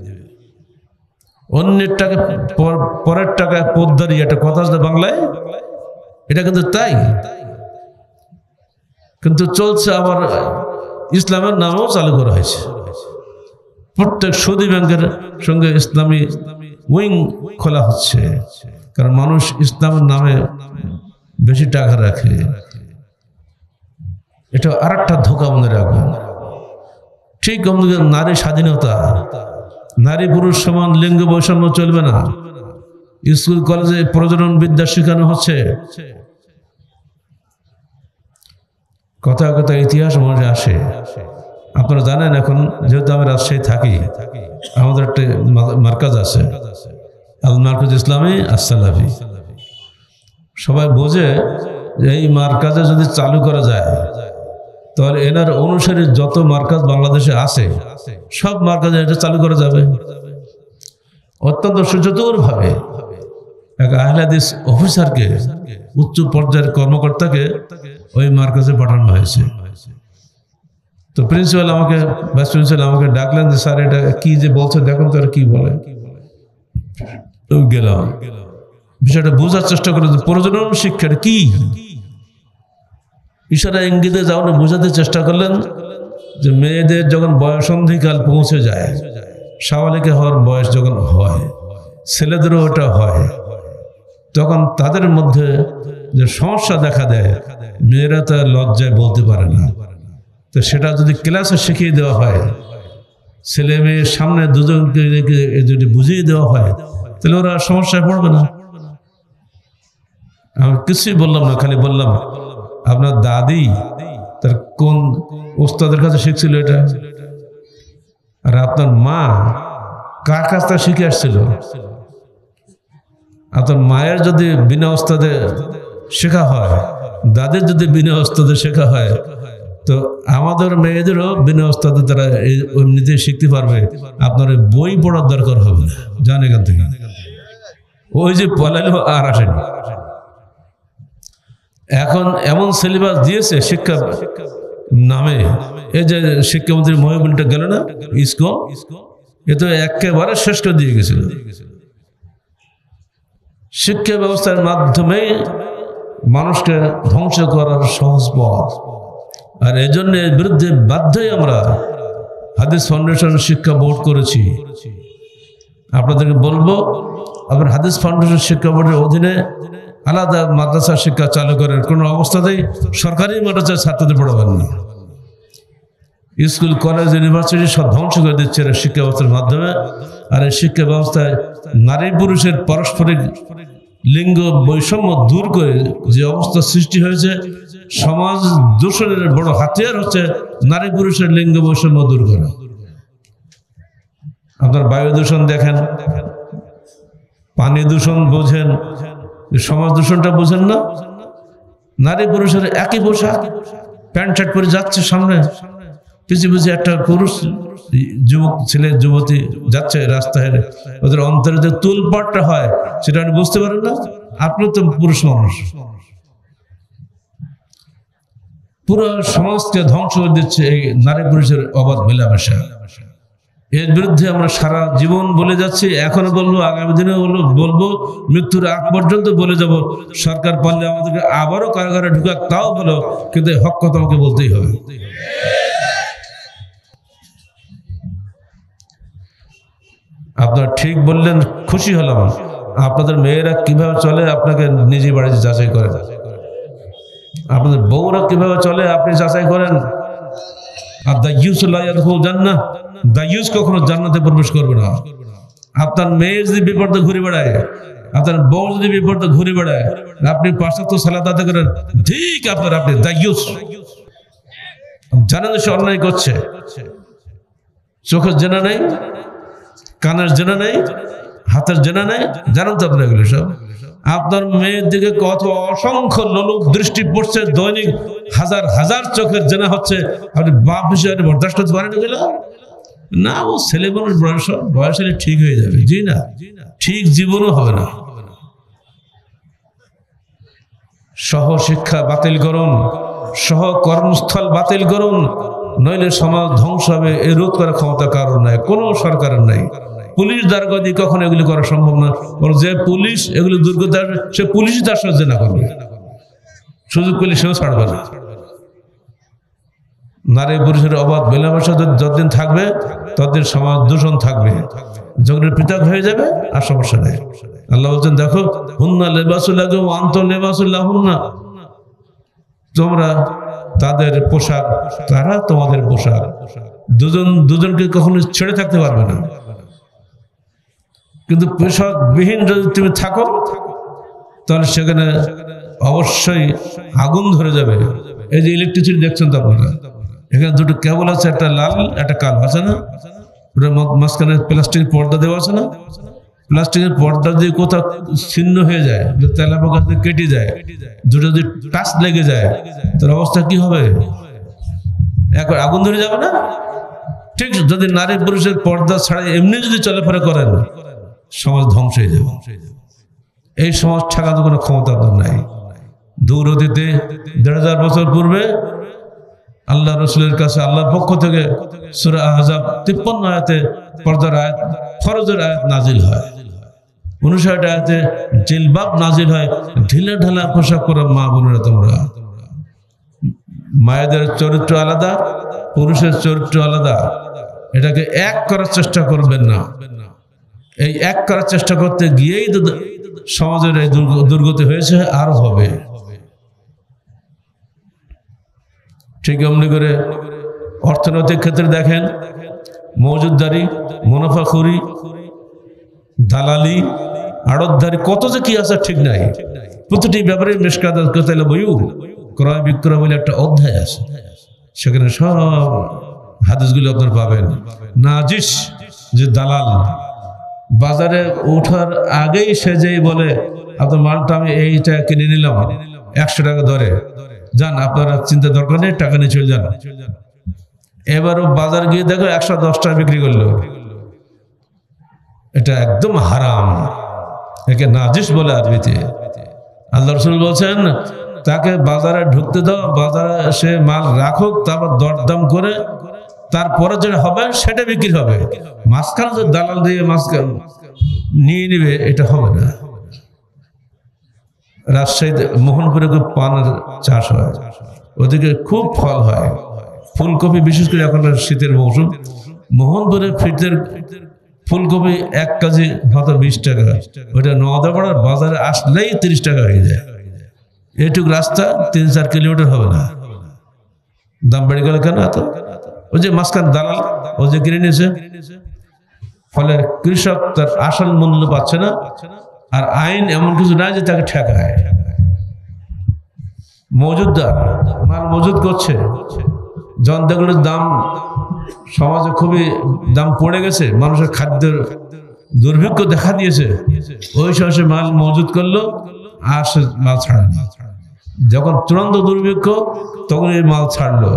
অন্যের টাকা পর- পরের টাকা পোদ্দারি, একটা কথা আছে বাংলায়? এটা কিন্তু তাই তাই। কিন্তু চলছে আবার ইসলামের নামও চালু করা হয়েছে। প্রত্যেক সৌদি ব্যাংকের সঙ্গে ইসলামী উইং খোলা হচ্ছে। কারণ মানুষ ইসলামের নামে বেশি টাকা রাখে। এটা আর একটা ধোকা মনে রাখবেন। ঠিক নারী স্বাধীনতা, নারী পুরুষ সমান লিঙ্গ বৈষম্য চলবে না। স্কুল, কলেজে প্রজনন বিদ্যা শেখানো হচ্ছে। কথা কথা ইতিহাস মনে আসে। আপনারা জানেন এখন যেহেতু আমি রাজশাহী থাকি, আমাদের একটা মার্কাজ আছে। আল মার্কাজ ইসলামী আসসালাফি সবাই বোঝে যে এই মার্কাজে যদি চালু করা যায়, তাহলে এনার অনুসারে যত মার্কাজ বাংলাদেশে আছে, সব মার্কাজে এটা চালু করা যাবে। অত্যন্ত সুচতুর ভাবে এক আহলাদিস অফিসারকে, উচ্চ পর্যায়ের কর্মকর্তাকে ওই মার্কাজে পাঠানো হয়েছে। তো প্রিন্সিপাল আমাকে ভাইস প্রিন্সিপাল আমাকে ডাকলেন যে, স্যার, এটা কি যে বলছে, দেখুন তো কি বলে? গেলাম। বিষয়টা বোঝার চেষ্টা করে প্রজনন শিক্ষাটা কি? ইশারা ইঙ্গিতে না বোঝাতে চেষ্টা করলেন যে, মেয়েদের যখন বয়সন্ধিকাল পৌঁছে যায় সাবালিকা হওয়ার বয়স যখন হয়, ছেলেদেরও ওটা হয়, তখন তাদের মধ্যে যে সমস্যা দেখা দেয়, মেয়েরা তা লজ্জায় বলতে পারে না। তো সেটা যদি ক্লাসে শিখিয়ে দেওয়া হয়, ছেলে মেয়ের সামনে দুজনকে যদি বুঝিয়ে দেওয়া হয়, তাহলে ওরা সমস্যায় পড়বে না। আমি কিছুই বললাম না, খালি বললাম, আপনার দাদি তার কোন ওস্তাদের কাছে শিখছিল এটা? আর আপনার মা কার কাছ থেকে শিখে আসছিল? আপনার মায়ের যদি বিনা ওস্তাদে শেখা হয়। দাদের যদি বিনা ওস্তাদে শেখা হয়, তো আমাদের মেয়েদেরও বিনা ওস্তাদে তারা এই এমনিতেই শিখতে পারবে। আপনার বই পড়ার দরকার হবে না। জান এখান থেকে। ওই যে পলাইলো আর আসেনি। এখন এমন সিলেবাস দিয়েছে শিক্ষা নামে। এই যে শিক্ষামন্ত্রী মহিবুলটা গেল না ইসকো এ তো একেবারে শ্রেষ্ঠ দিয়ে গেছিল। শিক্ষা ব্যবস্থার মাধ্যমে মানুষকে ধ্বংস করার সহজ পথ। আর এই জন্য এর বিরুদ্ধে বাধ্যই আমরা হাদিস ফাউন্ডেশন শিক্ষা বোর্ড করেছি। আপনাদেরকে বলব, আপনার হাদিস ফাউন্ডেশন শিক্ষা বোর্ডের অধীনে আলাদা মাদ্রাসা শিক্ষা চালু করেন কোনো অবস্থাতেই সরকারি মাদ্রাসায় ছাত্রদের পড়াবেন না। স্কুল কলেজ ইউনিভার্সিটি সব ধ্বংস করে দিচ্ছে শিক্ষা ব্যবস্থার মাধ্যমে। আর এই শিক্ষা ব্যবস্থায় নারী পুরুষের পারস্পরিক লিঙ্গ বৈষম্য দূর করে যে অবস্থা সৃষ্টি হয়েছে, সমাজ দূষণের বড় হাতিয়ার হচ্ছে নারী পুরুষের লিঙ্গ বৈষম্য দূর করা। আপনার বায়ু দূষণ দেখেন, পানি দূষণ বোঝেন, সমাজ দূষণটা বোঝেন না। নারী পুরুষের একই পোশাক, প্যান্ট শার্ট পরে যাচ্ছে সামনে। পিছিয়ে পিছিয়ে একটা পুরুষ যুবক ছেলে, যুবতী যাচ্ছে রাস্তায়, ওদের অন্তরে যে তুলপাটটা হয়, সেটা আপনি বুঝতে পারেন না? আপনি তো পুরুষ মানুষ। পুরো সমাজকে ধ্বংস করে দিচ্ছে এই নারী পুরুষের অবাধ মেলামেশা। এর বিরুদ্ধে আমরা সারা জীবন বলে যাচ্ছি, এখনও বলব, আগামী দিনে বলব বলব, মৃত্যুর আগ পর্যন্ত বলে যাব। সরকার পারলে আমাদেরকে আবারও কারাগারে ঢুকাক, তাও বলো, কিন্তু হক কথা আমাকে বলতেই হবে। আপনারা ঠিক বললেন, খুশি হলাম। আপনাদের মেয়েরা কীভাবে চলে, আপনাকে নিজে বাড়িতে যাচাই করেন আপনাদের বউরা কীভাবে চলে, আপনি যাচাই করেন। আর দা ইউস জান্না দা ইউস কখনো জান্নাতে প্রবেশ করবে না। আপনার মেয়ে যদি বিপর্যয় ঘুরে বেড়ায়, আপনার বউ যদি বিপর্যয় ঘুরে বেড়ায়, আপনি পাশ্চাত্য সালাদাতে করেন, ঠিক আপনার আপনি দা ইউস জানেন সে অন্যায় করছে। চোখের জেনা নেই কানের জেনা নেই, হাতের জেনা নেই, জানেন তো আপনার এগুলো সব? আপনার মেয়ের দিকে কত অসংখ্য লোলুক দৃষ্টি পড়ছে, দৈনিক হাজার হাজার চোখের জেনা হচ্ছে। আপনি বাপ হিসেবে বরদাস্ত করতে পারেন এগুলো? না ও ছেলে মানুষ, বয়স বয়স হলে ঠিক হয়ে যাবে। জি না, ঠিক জীবনও হবে না। সহ শিক্ষা বাতিল করুন সহ কর্মস্থল বাতিল করুন নইলে সমাজ ধ্বংস হবে, এ রোধ করার ক্ষমতা কারণ নাই, কোনো সরকারের নাই। পুলিশ দ্বারা দিয়ে কখনো এগুলি করা সম্ভব না। যে পুলিশ এগুলি দুর্গত আসবে, সে পুলিশই তার সাথে না করবে। সুযোগ পেলে সেও ছাড়বে না। নারী পুরুষের অবাধ মেলামেশা যতদিন থাকবে, ততদিন সমাজ দূষণ থাকবে। যখন পৃথক হয়ে যাবে, আর সমস্যা নেই। আল্লাহ বলছেন, দেখো, হুন্না লেবাসুল্লাহ আন্ত লেবাসুল্লাহ হুন্না। তোমরা তাদের পোশাক, তারা তোমাদের পোশাক। দুজন, দুজনকে কখনো ছেড়ে থাকতে পারবে না। কিন্তু পোশাকবিহীন যদি তুমি থাকো, তাহলে সেখানে অবশ্যই আগুন ধরে যাবে। এই যে ইলেকট্রিসিটি দেখছেন তো আপনারা? এখানে দুটো কেবল আছে, একটা লাল, একটা কালো, আছে না? ওটা মাঝখানে প্লাস্টিক পর্দা দেওয়া আছে না? প্লাস্টিকের পর্দা দিয়ে কোথাও ছিন্ন হয়ে যায় তেলা পোকা দিয়ে কেটে যায়, দুটো যদি টাচ লেগে যায়, তার অবস্থা কি হবে? একবার আগুন ধরে যাবে না? ঠিক যদি নারী পুরুষের পর্দা ছাড়া এমনি যদি চলাফেরা করেন, সমাজ ধ্বংস হয়ে যাবে। এই সমাজ ঠেকানোর কোনো ক্ষমতা তো নাই। দূর অতীতে দেড় হাজার বছর পূর্বে আল্লাহ রসুলের কাছে, আল্লাহর পক্ষ থেকে সুরা আহজাব তিপ্পান্ন আয়াতে পর্দার আয়াত, ফরজের আয়াত নাজিল হয়। উনষাট আয়াতে জিলবাব নাজিল হয়, ঢিলে ঢালা পোশাক করা মা বোনেরা তোমরা। মায়েদের চরিত্র আলাদা, পুরুষের চরিত্র আলাদা। এটাকে এক করার চেষ্টা করবেন না। এই এক করার চেষ্টা করতে গিয়েই তো সমাজের এই দুর্গতি হয়েছে, আরও হবে। ঠিক এমনি করে অর্থনৈতিক ক্ষেত্রে দেখেন মজুদদারি মুনাফাখুরি দালালি, আড়তদারি, কত যে কি আছে ঠিক নাই। প্রতিটি ব্যাপারে মেশকাত কোথায় বইউ ক্রয় বিক্রয় বলে একটা অধ্যায় আছে। সেখানে সব হাদিসগুলো আপনার পাবেন। নাজিস যে দালাল, বাজারে ওঠার আগেই সে যেই বলে, আপনার মালটা আমি এইটা কিনে নিলাম, একশো টাকা ধরে। যান, আপনারা চিন্তা দরকার নেই, টাকা নিয়ে চলে যান। এবারও বাজার গিয়ে দেখো একশো দশ টাকা বিক্রি করল। এটা একদম হারাম। একে নাজিস বলে আরবিতে। আল্লাহ রসুল বলছেন, তাকে বাজারে ঢুকতে দাও, বাজারে সে মাল রাখুক, তারপর দরদাম করে, তারপরে যেটা হবে সেটা বিক্রি হবে। মাঝখানে যে দালাল দিয়ে মাঝখান নিয়ে নিবে, এটা হবে না। রাজশাহীতে মোহনপুরে খুব পানের চাষ হয়। ওদিকে খুব ফল হয়। ফুলকপি বিশেষ করে এখন শীতের মৌসুম। মোহনপুরে ফিটের ফুলকপি এক কেজি হয়তো বিশ টাকা। ওইটা নওদাপাড়ার বাজারে আসলেই তিরিশ টাকা হয়ে যায়। এইটুকু রাস্তা তিন চার কিলোমিটার হবে না। দাম বেড়ে গেল কেন এত? ওই যে মাঝখান দালাল, ও যে কিনে নিয়েছে, ফলে কৃষক তার আসল মূল্য পাচ্ছে না, আর আইন এমন কিছু নাই যে তাকে ঠেকায়। মজুদদার মাল মজুদ করছে। দেখল দাম সমাজে খুবই দাম পড়ে গেছে, মানুষের খাদ্যের দুর্ভিক্ষ দেখা দিয়েছে। ওই সে মাল মজুদ করল, আর সে মাল ছাড়ে যখন চূড়ান্ত দুর্ভিক্ষ, তখন এই মাল ছাড়লো।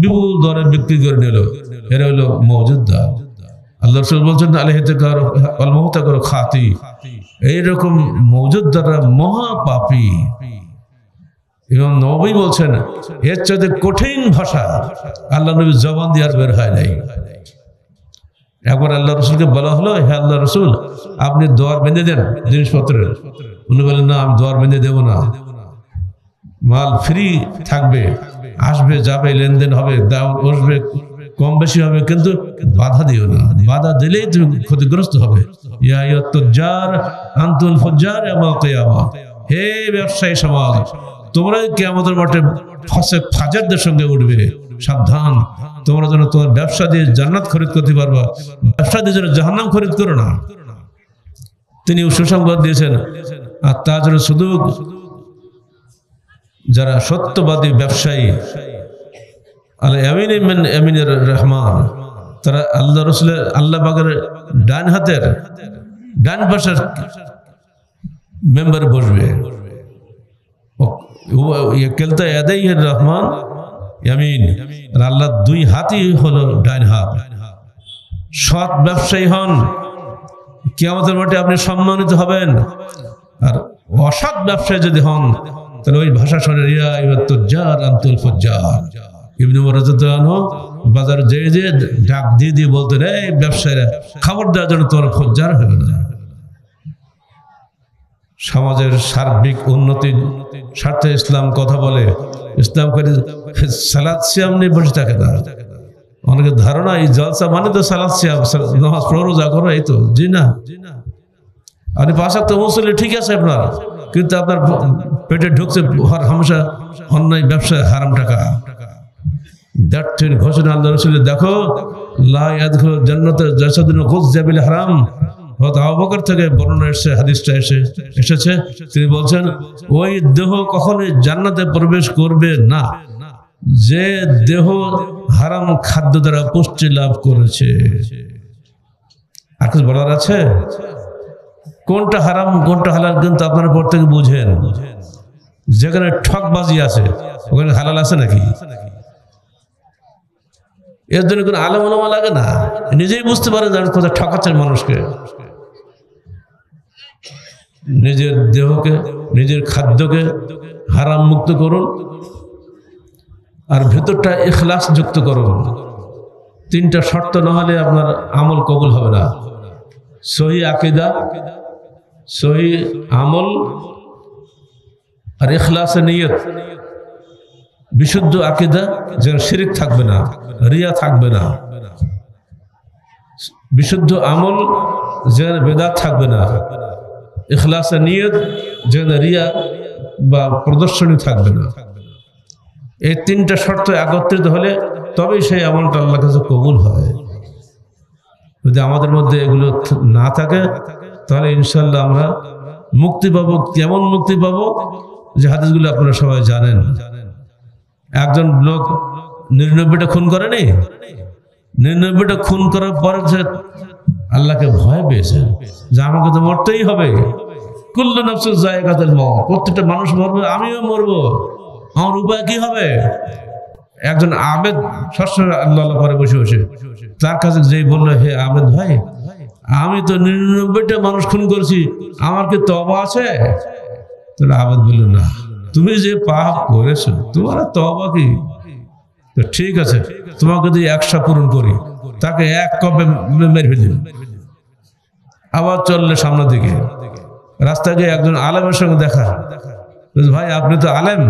বিপুল দরে বিক্রি করে নিল এরা হলো মজুদদার। আল্লাহ রসুল বলছেন আলহিতে খাতি। এইরকম মজুদদাররা মহাপাপী। এবং নবী বলছেন, এর চাইতে কঠিন ভাষা আল্লাহ নবী জবান দিয়ে আর বের হয় নাই। একবার আল্লাহ রসুলকে বলা হলো, হে আল্লাহ রসুল, আপনি দোয়ার বেঁধে দেন জিনিসপত্রের। উনি বলেন না, আমি দোয়ার বেঁধে দেবো না। মাল ফ্রি থাকবে, আসবে, যাবে, লেনদেন হবে বসবে, কম বেশি হবে, কিন্তু বাধা দিও না। বাধা দিলেই তুমি ক্ষতিগ্রস্ত হবে। হে ব্যবসায়ী সমাজ তোমরা কিয়ামতের মাঠে ফাসে ফাজারদের সঙ্গে উঠবে। সাবধান। তোমরা যেন তোমার ব্যবসা দিয়ে জান্নাত খরিদ করতে পারবা। ব্যবসা দিয়ে যেন জাহান্নাম খরিদ করো না। তিনি সুসংবাদ দিয়েছেন। আর তা যেন শুধু যারা সত্যবাদী ব্যবসায়ী আল্লাহ আমিন ইমান আমিনের রহমান, তারা আল্লাহ রসুলের আল্লাহ বাগের ডান হাতের, ডান পাশের মেম্বার বসবে। কেলতা এদাই রহমান আমিন আর আল্লাহ দুই হাতই হলো ডান হাত। সৎ ব্যবসায়ী হন, কিয়ামতের মাঠে আপনি সম্মানিত হবেন। আর অসৎ ব্যবসায়ী যদি হন, তাহলে ওই ভাষা শুনে রিয়া তুজ্জার আন্তুল ফুজ্জার। ইবনে মরাজানো বাজার যে যে ডাক দিয়ে দিয়ে বলতেন, এই ব্যবসায়ীরা, খবর দেওয়ার জন্য তোমার ফুজ্জার হবে না। সমাজের সার্বিক উন্নতির স্বার্থে ইসলাম কথা বলে, ইসলাম করে সালাদ সিয়াম নিয়ে বসে থাকে না। অনেকের ধারণা, এই জলসা মানে তো সালাদ সিয়াম নামাজ পড়ো রোজা করো, এই তো, জি না। আপনি পাশাক তো মুসলি ঠিক আছে আপনার, কিন্তু আপনার পেটে ঢুকছে হর হামেশা অন্যায় ব্যবসা হারাম টাকা। ঘোষণা রসুলের, দেখো, লা ইয়াদখুল জান্নাতে জাসাদুন গুযজাবিল হারাম। হয়তো আবকর থেকে বর্ণনা এসেছে, হাদিসটা এসে এসেছে। তিনি বলছেন, ওই দেহ কখনোই জান্নাতে প্রবেশ করবে না। যে দেহ হারাম খাদ্য দ্বারা পুষ্টি লাভ করেছে। আর কিছু বলার আছে? কোনটা হারাম, কোনটা হালাল কিন্তু আপনারা পর থেকে বুঝেন। যেখানে ঠকবাজি আছে, ওখানে হালাল আছে নাকি? এর জন্য কোনো আলম আলমা লাগে না। নিজেই বুঝতে পারে যে কোথায় ঠকাচ্ছেন মানুষকে। নিজের দেহকে, নিজের খাদ্যকে হারাম মুক্ত করুন আর ভেতরটা এখলাস যুক্ত করুন। তিনটা শর্ত না হলে আপনার আমল কবুল হবে না। সহি আকিদা, সহি আমল আর এখলাসে নিয়ত। বিশুদ্ধ আকিদা যেন শিরিক থাকবে না, রিয়া থাকবে না। বিশুদ্ধ আমল যেন বেদাত থাকবে না। ইখলাসে নিয়ত যেন রিয়া বা প্রদর্শনী থাকবে না। এই তিনটা শর্ত একত্রিত হলে তবেই সেই আমলটা আল্লাহ কাছে কবুল হয়। যদি আমাদের মধ্যে এগুলো না থাকে, তাহলে ইনশাল্লাহ আমরা মুক্তি পাবো। কেমন মুক্তি পাবো? যে হাদিসগুলো আপনারা সবাই জানেন। একজন লোক নিরানব্বইটা খুন করেনি? নিরানব্বইটা খুন করার পরে সে আল্লাহকে ভয় পেয়েছে যে আমাকে তো মরতেই হবে। কুল্লু নফসের জায়গাতের ম প্রত্যেকটা মানুষ মরবে, আমিও মরবো। আমার উপায় কি হবে? একজন আবেদ সবসময় আল্লাহ করে বসে বসে। তার কাছে যেই বলল, হে আবেদ ভাই, আমি তো নিরানব্বইটা মানুষ খুন করেছি, আমার কি তবা আছে? তোর আবেদ বলল, না, তুমি যে পাপ করেছ, তোমার তবা কি? ঠিক আছে, তোমাকে যদি একশো পূরণ করি। তাকে এক কপে মেরে ফেলি আবার চললে সামনের দিকে। রাস্তায় গিয়ে একজন আলেমের সঙ্গে দেখা। ভাই, আপনি তো আলেম।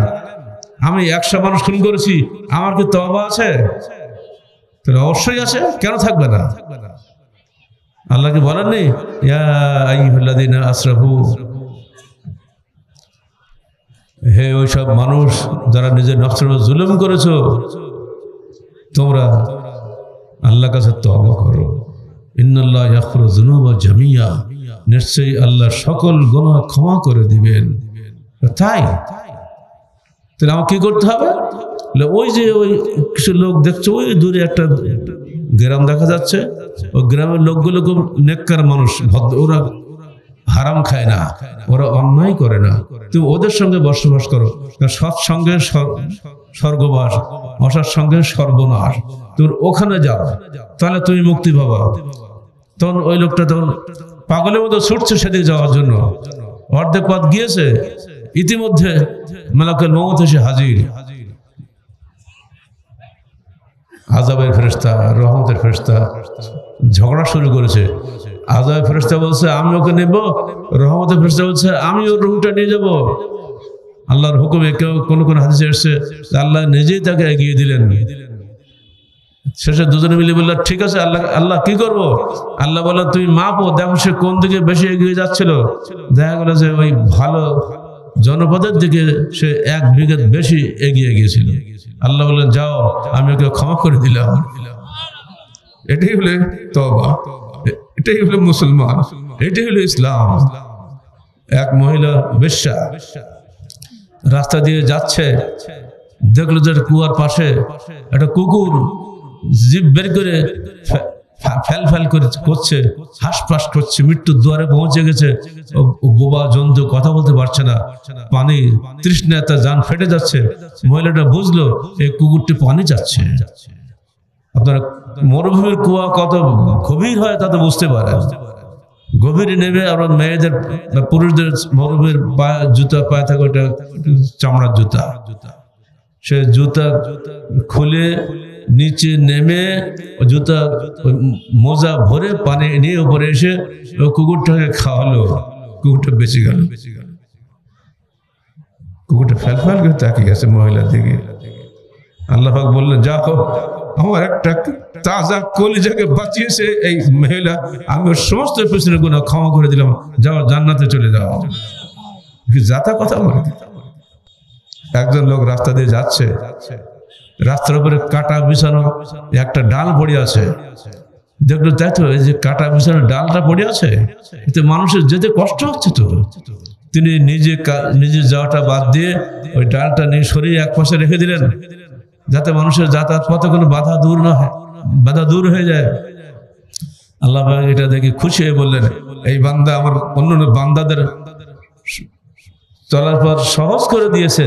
আমি একশো মানুষ খুন করেছি। আমার কি তবা আছে? তাহলে অবশ্যই আছে, কেন থাকবে না? আল্লাহ কি বলেননি? আসরাফু হে ওই সব মানুষ যারা নিজের উপর জুলুম করেছ, তোমরা আল্লাহ কাছে তওবা করো। ইন্নাল্লাহ ইয়াগফিরু যুনুবা জামিয়া। নিশ্চয়ই আল্লাহ সকল গুনাহ ক্ষমা করে দিবেন। তাই? তাহলে আমাকে কি করতে হবে? ওই যে ওই কিছু লোক দেখছ, ওই দূরে একটা গ্রাম দেখা যাচ্ছে। ওই গ্রামের লোকগুলো খুব নেককার মানুষ, ভদ্র, ওরা হারাম খায় না, ওরা অন্যায় করে না। তুমি ওদের সঙ্গে বসবাস করো। সৎসঙ্গে স্বর্গবাস অসৎ সঙ্গে সর্বনাশ। তোর ওখানে যাও, তাহলে তুমি মুক্তি পাবা। তখন ওই লোকটা তখন পাগলের মতো ছুটছে সেদিকে যাওয়ার জন্য। অর্ধেক পথ গিয়েছে, ইতিমধ্যে মেলাকের মমত এসে হাজির। আজাবের ফেরেস্তা রহমতের ফেরেস্তা ঝগড়া শুরু করেছে। আজাবের ফেরেস্তা বলছে, আমি ওকে নেব। রহমতের ফেরেস্তা বলছে, আমি ওর রুমটা নিয়ে যাব। আল্লাহর হুকুমে কেউ কোনো কোনো হাদিসে এসছে আল্লাহ নিজেই তাকে এগিয়ে দিলেন। শেষে দুজনে মিলে বলল, ঠিক আছে, আল্লাহ আল্লাহ কি করব? আল্লাহ বলল, তুমি মাপো, দেখো সে কোন দিকে বেশি এগিয়ে যাচ্ছিল। দেখা গেল যে ওই ভালো জনপদের দিকে সে এক বিঘত বেশি এগিয়ে গিয়েছিল। আল্লাহ বললেন, যাও, আমি ওকে ক্ষমা করে দিলাম। এটাই হলে তবা এটাই হলো মুসলমান। এটাই হলো ইসলাম। এক মহিলা বেশ্যা। রাস্তা দিয়ে যাচ্ছে, দেখল যে কুয়ার পাশে একটা কুকুর জিভ বের করে ফে- ফা- ফেল করে করছে, হাঁসফাঁস করছে, মৃত্যুর দুয়ারে পৌঁছে গেছে। বোবা জন্তু কথা বলতে পারছে না। পানি তৃষ্ণায় তার যান ফেটে যাচ্ছে। মহিলাটা বুঝলো, এই কুকুরটি পানি যাচ্ছে আপনারা মরুভূমির কুয়া কত গভীর হয় তা তো বুঝতে পারেন। গভীরে নেবে আমরা মেয়েদের পুরুষদের মরুভূমির পায়ে জুতা, পায়ে থাকে ওটা চামড়ার জুতা। সে জুতা খুলে নিচে নেমে জুতা মোজা ভরে পানি নিয়ে উপরে এসে কুকুরটাকে খাওয়ালো। কুকুরটা বেঁচে গেল। কুকুরটা ফেল ফেল করে তাকিয়ে গেছে মহিলার দিকে। আল্লাহ পাক বললেন যাও আমার একটা তাজা কলিজাকে বাঁচিয়েছে এই মহিলা। আমি ওর সমস্ত পেছনে গুণা ক্ষমা করে দিলাম। যাও, জান্নাতে চলে যাও। যাতা কথা বলে? একজন লোক রাস্তা দিয়ে যাচ্ছে। রাস্তার উপরে কাটা বিছানো একটা ডাল পড়ে আছে। দেখল তো, এই যে কাটা বিছানো ডালটা পড়ে আছে। এতে মানুষের যেতে কষ্ট হচ্ছে তো। তিনি নিজে নিজে যাওয়াটা বাদ দিয়ে ওই ডালটা নিয়ে সরিয়ে এক পাশে রেখে দিলেন। যাতে মানুষের যাতায়াত পথে কোনো বাধা দূর না হয়, বাধা দূর হয়ে যায়। আল্লাহ এটা দেখে খুশি হয়ে বললেন, এই বান্দা আমার অন্য বান্দাদের চলার পর সহজ করে দিয়েছে।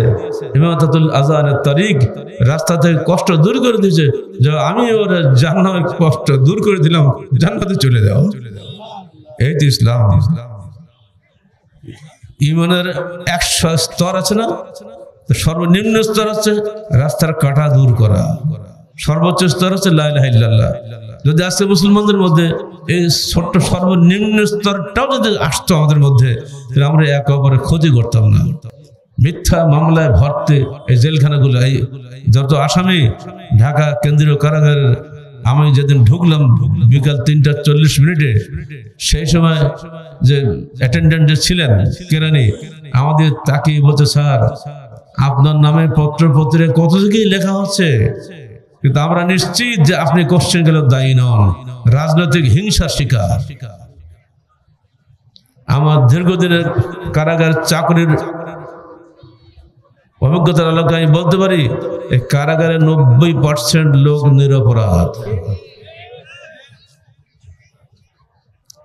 ইমামতাতুল আজানের তারিখ রাস্তা থেকে কষ্ট দূর করে দিয়েছে। যে আমি ওর জান্নাতের কষ্ট দূর করে দিলাম, জান্নাতে চলে যাও। এই তো ইসলাম। ইমানের একশো স্তর আছে না? তো সর্বনিম্ন স্তর আছে রাস্তার কাটা দূর করা। সর্বোচ্চ স্তর হচ্ছে লাইলাহ ইল্লাল্লাহ। যদি আজকে মুসলমানদের মধ্যে, এই ছোট্ট সর্বনিম্ন স্তরটাও যদি আসতো আমাদের মধ্যে, তাহলে আমরা একে অপরের ক্ষতি করতাম না। মিথ্যা মামলায় ভর্তি এই জেলখানাগুলো, এই যত আসামি, ঢাকা কেন্দ্রীয় কারাগারের, আমি যেদিন ঢুকলাম বিকাল তিনটা চল্লিশ মিনিটে, সেই সময় যে অ্যাটেন্ডেন্ট যে ছিলেন, কেরানি, আমাদের তাকিয়ে বলছে, স্যার আপনার নামে পত্র পত্রে কত দিকেই লেখা হচ্ছে? কিন্তু আমরা নিশ্চিত যে আপনি কোশ্চেন গেলে দায়ী নন। রাজনৈতিক হিংসার শিকার। আমার দীর্ঘদিনের কারাগার চাকরির অভিজ্ঞতার আলোকে আমি বলতে পারি, এই কারাগারে নব্বই পার্সেন্ট লোক নিরপরাধ।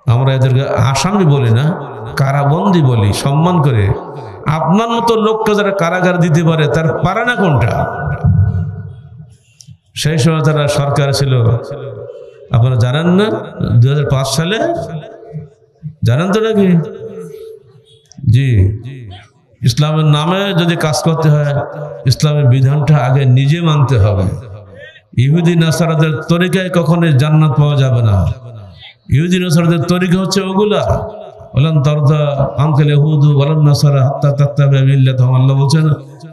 আমরা এদেরকে আসামি বলি না, কারাবন্দি বলি, সম্মান করে আপনার মতো লোককে যারা কারাগার দিতে পারে, তার পারে না কোনটা? সেই সময় তারা সরকার ছিল, আপনারা জানেন না? দু হাজার পাঁচ সালে? জানেন তো নাকি? জি। ইসলামের নামে যদি কাজ করতে হয়, ইসলামের বিধানটা আগে নিজে মানতে হবে। ইহুদি নাসারাদের তরিকায় কখনোই জান্নাত পাওয়া যাবে না। ইহুদি নাসারাদের তরিকা হচ্ছে ওগুলা। বলেন তরদা আঙ্কেল ইহুদু বলেন নাসারা হাত্তা তাত্তা মিল্লাত আল্লাহ বলছেন,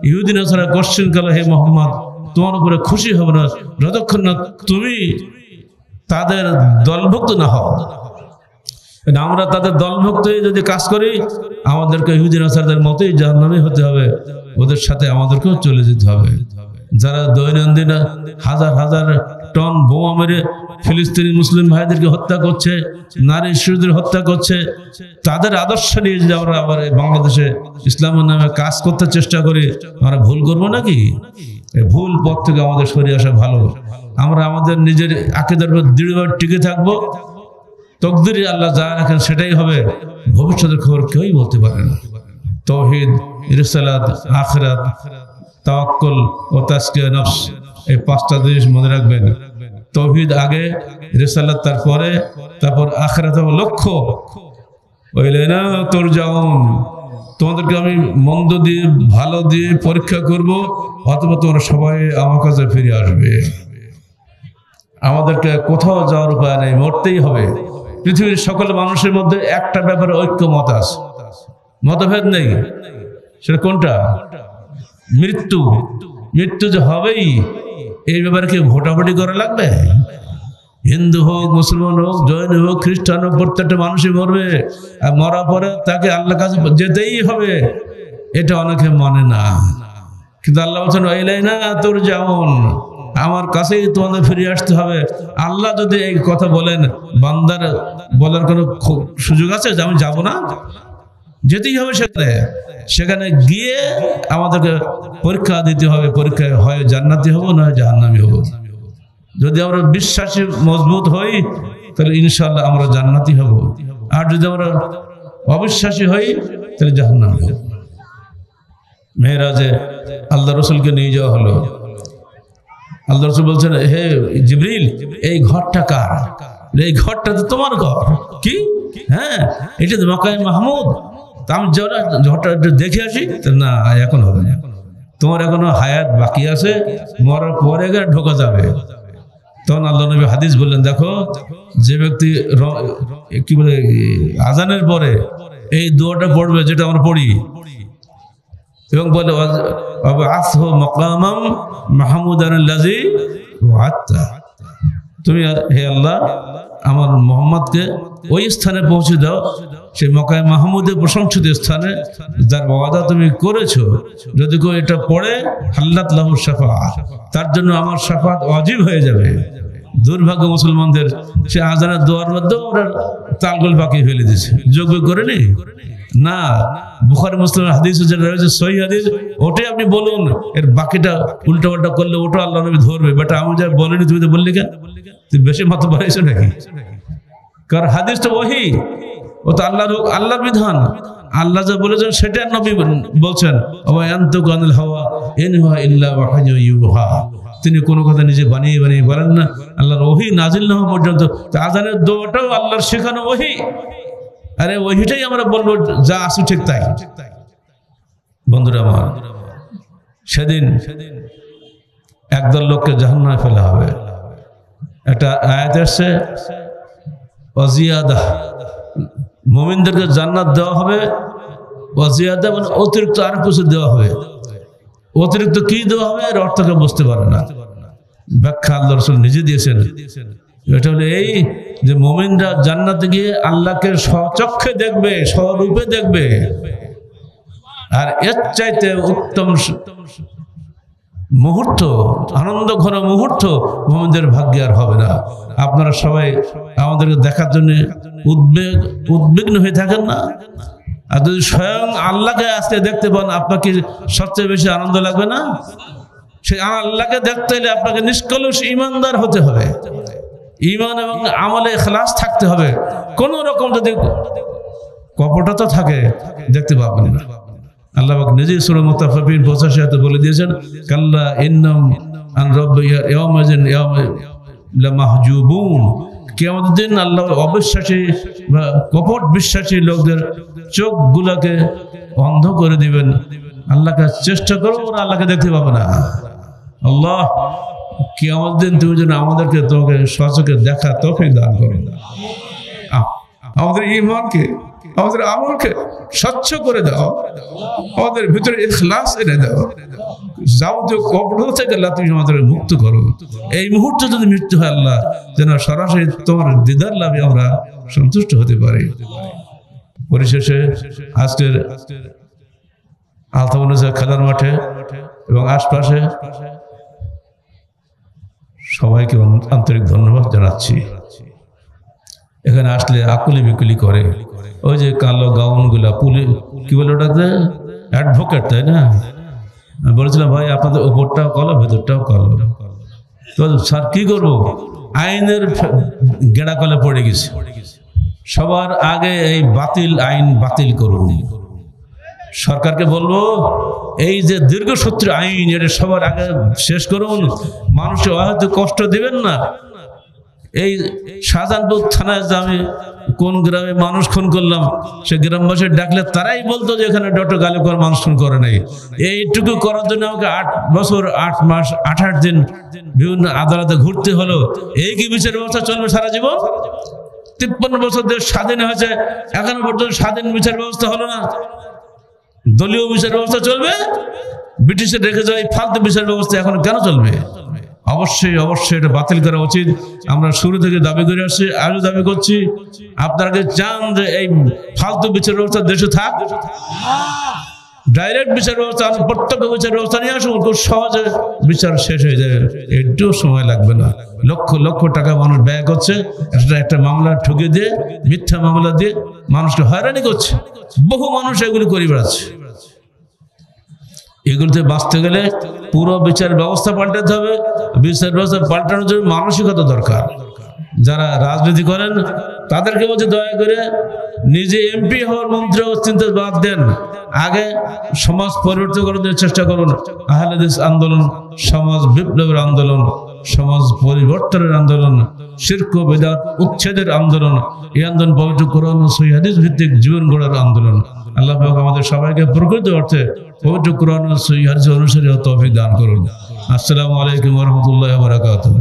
ইহুদি নাসারা কোশ্চেন কাল হে মোহাম্মদ, তোমার উপরে খুশি হবে না, যতক্ষণ না তুমি তাদের দলভুক্ত না হও। আমরা তাদের দলভুক্ত হয়ে যদি কাজ করি, আমাদেরকে ইহুদিন আসারদের মতোই জাহান্নামে হতে হবে, ওদের সাথে আমাদেরকেও চলে যেতে হবে। যারা দৈনন্দিন হাজার হাজার টন বোমা মেরে ফিলিস্তিনি মুসলিম ভাইদেরকে হত্যা করছে, নারী শিশুদের হত্যা করছে, তাদের আদর্শ নিয়ে যদি আমরা আবার বাংলাদেশে ইসলামের নামে কাজ করতে চেষ্টা করি, আমরা ভুল করব নাকি? ভুল পথ থেকে আমাদের সরে আসা ভালো। আমরা আমাদের নিজের আকেদার উপর দৃঢ়ভাবে টিকে থাকব। তকদিরে আল্লাহ যা রাখেন সেটাই হবে। ভবিষ্যতের খবর কেউই বলতে পারে না। তৌহিদ, রিসালাত, আখরাত, তাওয়াক্কুল ও তাসকিয়া নফস এই পাঁচটা জিনিস মনে রাখবেন। তৌহিদ আগে, রিসালাত তারপরে, তারপর আখরাত লক্ষ্য। ওইলে না তোর যাওন তোমাদেরকে আমি মন্দ দিয়ে, ভালো দিয়ে পরীক্ষা করব, অথবা তোমরা সবাই আমার কাছে ফিরে আসবে। আমাদেরকে কোথাও যাওয়ার উপায় নেই, মরতেই হবে। পৃথিবীর সকল মানুষের মধ্যে একটা ব্যাপারে ঐক্য মত আছে। মতভেদ নেই। সেটা কোনটা? মৃত্যু। মৃত্যু যে হবেই। এই ব্যাপারে কি ভোটাভুটি করা লাগবে? হিন্দু হোক, মুসলমান হোক, জৈন হোক, খ্রিস্টান হোক, প্রত্যেকটা মানুষই মরবে। আর মরার পরে তাকে আল্লাহ কাছে যেতেই হবে। এটা অনেকে মানে না। কিন্তু আল্লাহ বলছেন ওইলাই না তোর যেমন আমার কাছেই তোমাদের ফিরে আসতে হবে। আল্লাহ যদি এই কথা বলেন, বান্দার বলার কোনো সুযোগ আছে যে আমি যাব না? যেতেই হবে সেখানে। সেখানে গিয়ে আমাদেরকে পরীক্ষা দিতে হবে। পরীক্ষায় হয় জান্নাতি হব, না হয় জাহান্নামি হব। যদি আমরা বিশ্বাসী মজবুত হই, তাহলে ইনশাল্লাহ আমরা জান্নাতি হব। আর যদি আমরা অবিশ্বাসী হই, তাহলে জাহান্নামি হব। মেয়েরাজে আল্লাহ রসুলকে নিয়ে যাওয়া হলো। আল্লাহ রসুল বলছেন, হে জিবরিল, এই ঘরটা কার? এই ঘরটা তো তোমার ঘর। কি? হ্যাঁ এটা তো মকাই মাহমুদ। তা আমি একটু দেখে আসি না, এখন হবে না। তোমার এখনও হায়াত বাকি আছে, মরার পরে ঢোকা যাবে। তখন আল্লাহ নবী হাদিস বললেন, দেখো, যে ব্যক্তি কি বলে, আজানের পরে এই দোয়াটা পড়বে যেটা আমরা পড়ি। এবং বলে আসহ মকামাম মাহমুদান লাজি ওয়াত্তা তুমি হে আল্লাহ, আমার মোহাম্মদকে ওই স্থানে পৌঁছে দাও, সেই মকায় মাহমুদের প্রশংসিত স্থানে, যার ওয়াদা তুমি করেছ। যদি কেউ এটা পড়ে, হাল্লাত লাহু সাফা তার জন্য আমার সাফাত অজীব হয়ে যাবে। দুর্ভাগ্য মুসলমানদের সে আজানের দোয়ার মধ্যে ওরা তালগোল পাকিয়ে ফেলে দিয়েছে। যোগ্য করেনি? না, বুখারি মুসলিম হাদিস যেটা রয়েছে, সহি হাদিস, ওটাই আপনি বলুন। এর বাকিটা উল্টা পাল্টা করলে ওটা আল্লাহ নবী ধরবে। বাট আমি যা বলিনি, তুমি তো বললি কেন? তুই বেশি মত বাড়াইছো নাকি? কারণ হাদিস তো ওহি। ও তো আল্লাহর আল্লাহর বিধান। আল্লাহ যা বলেছেন সেটা নবী বলছেন। হাওয়া ইল্লা ইউহা। তিনি কোনো কথা নিজে বানিয়ে বানিয়ে বলেন না। আল্লাহর ওহি নাজিল না হওয়া পর্যন্ত। আজানের দোয়াটাও আল্লাহর শেখানো ওহি। আরে ওইটাই আমরা বলব, যা আসু ঠিক তাই। বন্ধুরা আমার, সেদিন একদল লোককে জাহান্নামে ফেলা হবে। একটা আয়াত আসছে অজিয়াদা মোমিনদেরকে জান্নাত দেওয়া হবে অজিয়াদা মানে অতিরিক্ত আর কিছু দেওয়া হবে। অতিরিক্ত কি দেওয়া হবে এর অর্থকে বুঝতে পারে না। ব্যাখ্যা আল্লাহ রসুল নিজে দিয়েছেন। এটা হলো এই যে মোমিনরা জান্নাতে গিয়ে আল্লাহকে স্বচক্ষে দেখবে, স্বরূপে দেখবে। আর এর চাইতে উত্তম মুহূর্ত আনন্দ ঘন মুহূর্ত মোমিনদের ভাগ্যে আর হবে না। আপনারা সবাই আমাদেরকে দেখার জন্য উদ্বেগ, উদ্বিগ্ন হয়ে থাকেন না? আর যদি স্বয়ং আল্লাহকে আজকে দেখতে পান, আপনাকে সবচেয়ে বেশি আনন্দ লাগবে না? সেই আল্লাহকে দেখতে হলে আপনাকে নিষ্কলুষ ইমানদার হতে হবে। ইমান এবং আমলে খ্লাস থাকতে হবে। কোন রকম যদি কপটতা থাকে, দেখতে পাবেন না। আল্লাহ নিজেই সুরা মুতাফাফির পঁচাশি হাতে বলে দিয়েছেন, কাল্লা ইন্নাম আল্লাহ অবিশ্বাসী কপট বিশ্বাসী লোকদের অন্ধ করে দিবেন। আল্লাহকে চেষ্টা করো আল্লাহকে দেখতে পাবে না। আল্লাহ কিয়ামতের দিন তুমি যেন আমাদেরকে তোকে সচকে দেখা তোকে দান করো। আহ, আমাদের ইমানকে আমাদের আমলকে স্বচ্ছ করে দাও। আমাদের ভিতরে ইখলাস এনে দাও। যাবতীয় থেকে আল্লাহ তুমি আমাদের মুক্ত করো। এই মুহূর্তে যদি মৃত্যু হয় আল্লাহ যেন সরাসরি তোমার দিদার লাভে আমরা সন্তুষ্ট হতে পারি। পরিশেষে আজকের আলতামনুজা খেলার মাঠে এবং আশপাশে সবাইকে আন্তরিক ধন্যবাদ জানাচ্ছি। এখানে আসলে আকুলি বিকুলি করে। ওই যে কালো গাউনগুলা, পুলি কি বলে ওটাতে? অ্যাডভোকেট তাই না? বলেছিলাম, ভাই, আপনাদের উপরটাও কালো, ভেতরটাও কালো। তো স্যার, কি করব? আইনের গেড়া কলে পড়ে গেছে। সবার আগে এই বাতিল আইন বাতিল করুন। সরকারকে বলব, এই যে দীর্ঘসূত্র আইন, এটা সবার আগে শেষ করুন। মানুষকে হয়তো কষ্ট দেবেন না। এই শাহজাহানপুর থানায় যে আমি কোন গ্রামে মানুষ খুন করলাম, সে গ্রামবাসী ডাকলে তারাই বলতো যে এখানে ডক্টর গালিকর মানুষ খুন করে নাই। এইটুকু করার জন্য আমাকে আট বছর, আট মাস, আঠাশ দিন বিভিন্ন আদালতে ঘুরতে হলো। এই কি বিচার ব্যবস্থা চলবে সারা জীবন? তিপ্পান্ন বছর দেশ স্বাধীন হয়েছে, এখনও পর্যন্ত স্বাধীন বিচার ব্যবস্থা হলো না। দলীয় বিচার ব্যবস্থা চলবে ব্রিটিশের রেখে যাওয়া এই ফালতু বিচার ব্যবস্থা এখন কেন চলবে? অবশ্যই অবশ্যই এটা বাতিল করা উচিত। আমরা শুরু থেকে দাবি করে আসছি, আজও দাবি করছি, আপনারা চান যে এই ফালতু বিচার ব্যবস্থা দেশে থাক, ডাইরেক্ট বিচার ব্যবস্থা প্রত্যক্ষ বিচার ব্যবস্থা নিয়ে আসুন, খুব সহজে বিচার শেষ হয়ে যাবে একটু সময় লাগবে না। লক্ষ লক্ষ টাকা মানুষ ব্যয় করছে, একটা একটা মামলা ঠকিয়ে দিয়ে, মিথ্যা মামলা দিয়ে মানুষকে হয়রানি করছে। বহু মানুষ এগুলি করে বেড়াচ্ছে। এগুলোতে বাঁচতে গেলে পুরো বিচার ব্যবস্থা পাল্টাতে হবে। বিচার ব্যবস্থা পাল্টানোর জন্য মানসিকতা দরকার। যারা রাজনীতি করেন, তাদেরকে বলছে দয়া করে নিজে এমপি হওয়ার মন্ত্রী চিন্তা বাদ দেন। আগে সমাজ পরিবর্তন করার চেষ্টা করুন। আহলেদিস আন্দোলন, সমাজ বিপ্লবের আন্দোলন, সমাজ পরিবর্তনের আন্দোলন, শির্ক, বেদাত, উচ্ছেদের আন্দোলন, এই আন্দোলন পবিত্র কোরআন ভিত্তিক জীবন গড়ার আন্দোলন। আল্লাহ আমাদের সবাইকে প্রকৃত অর্থে পবিত্র কোরআন ও সহিহাদিস অনুসারী ও তৌফিক দান করুন। আসসালামু আলাইকুম ওয়া রাহমাতুল্লাহি ওয়া বারাকাতুহু।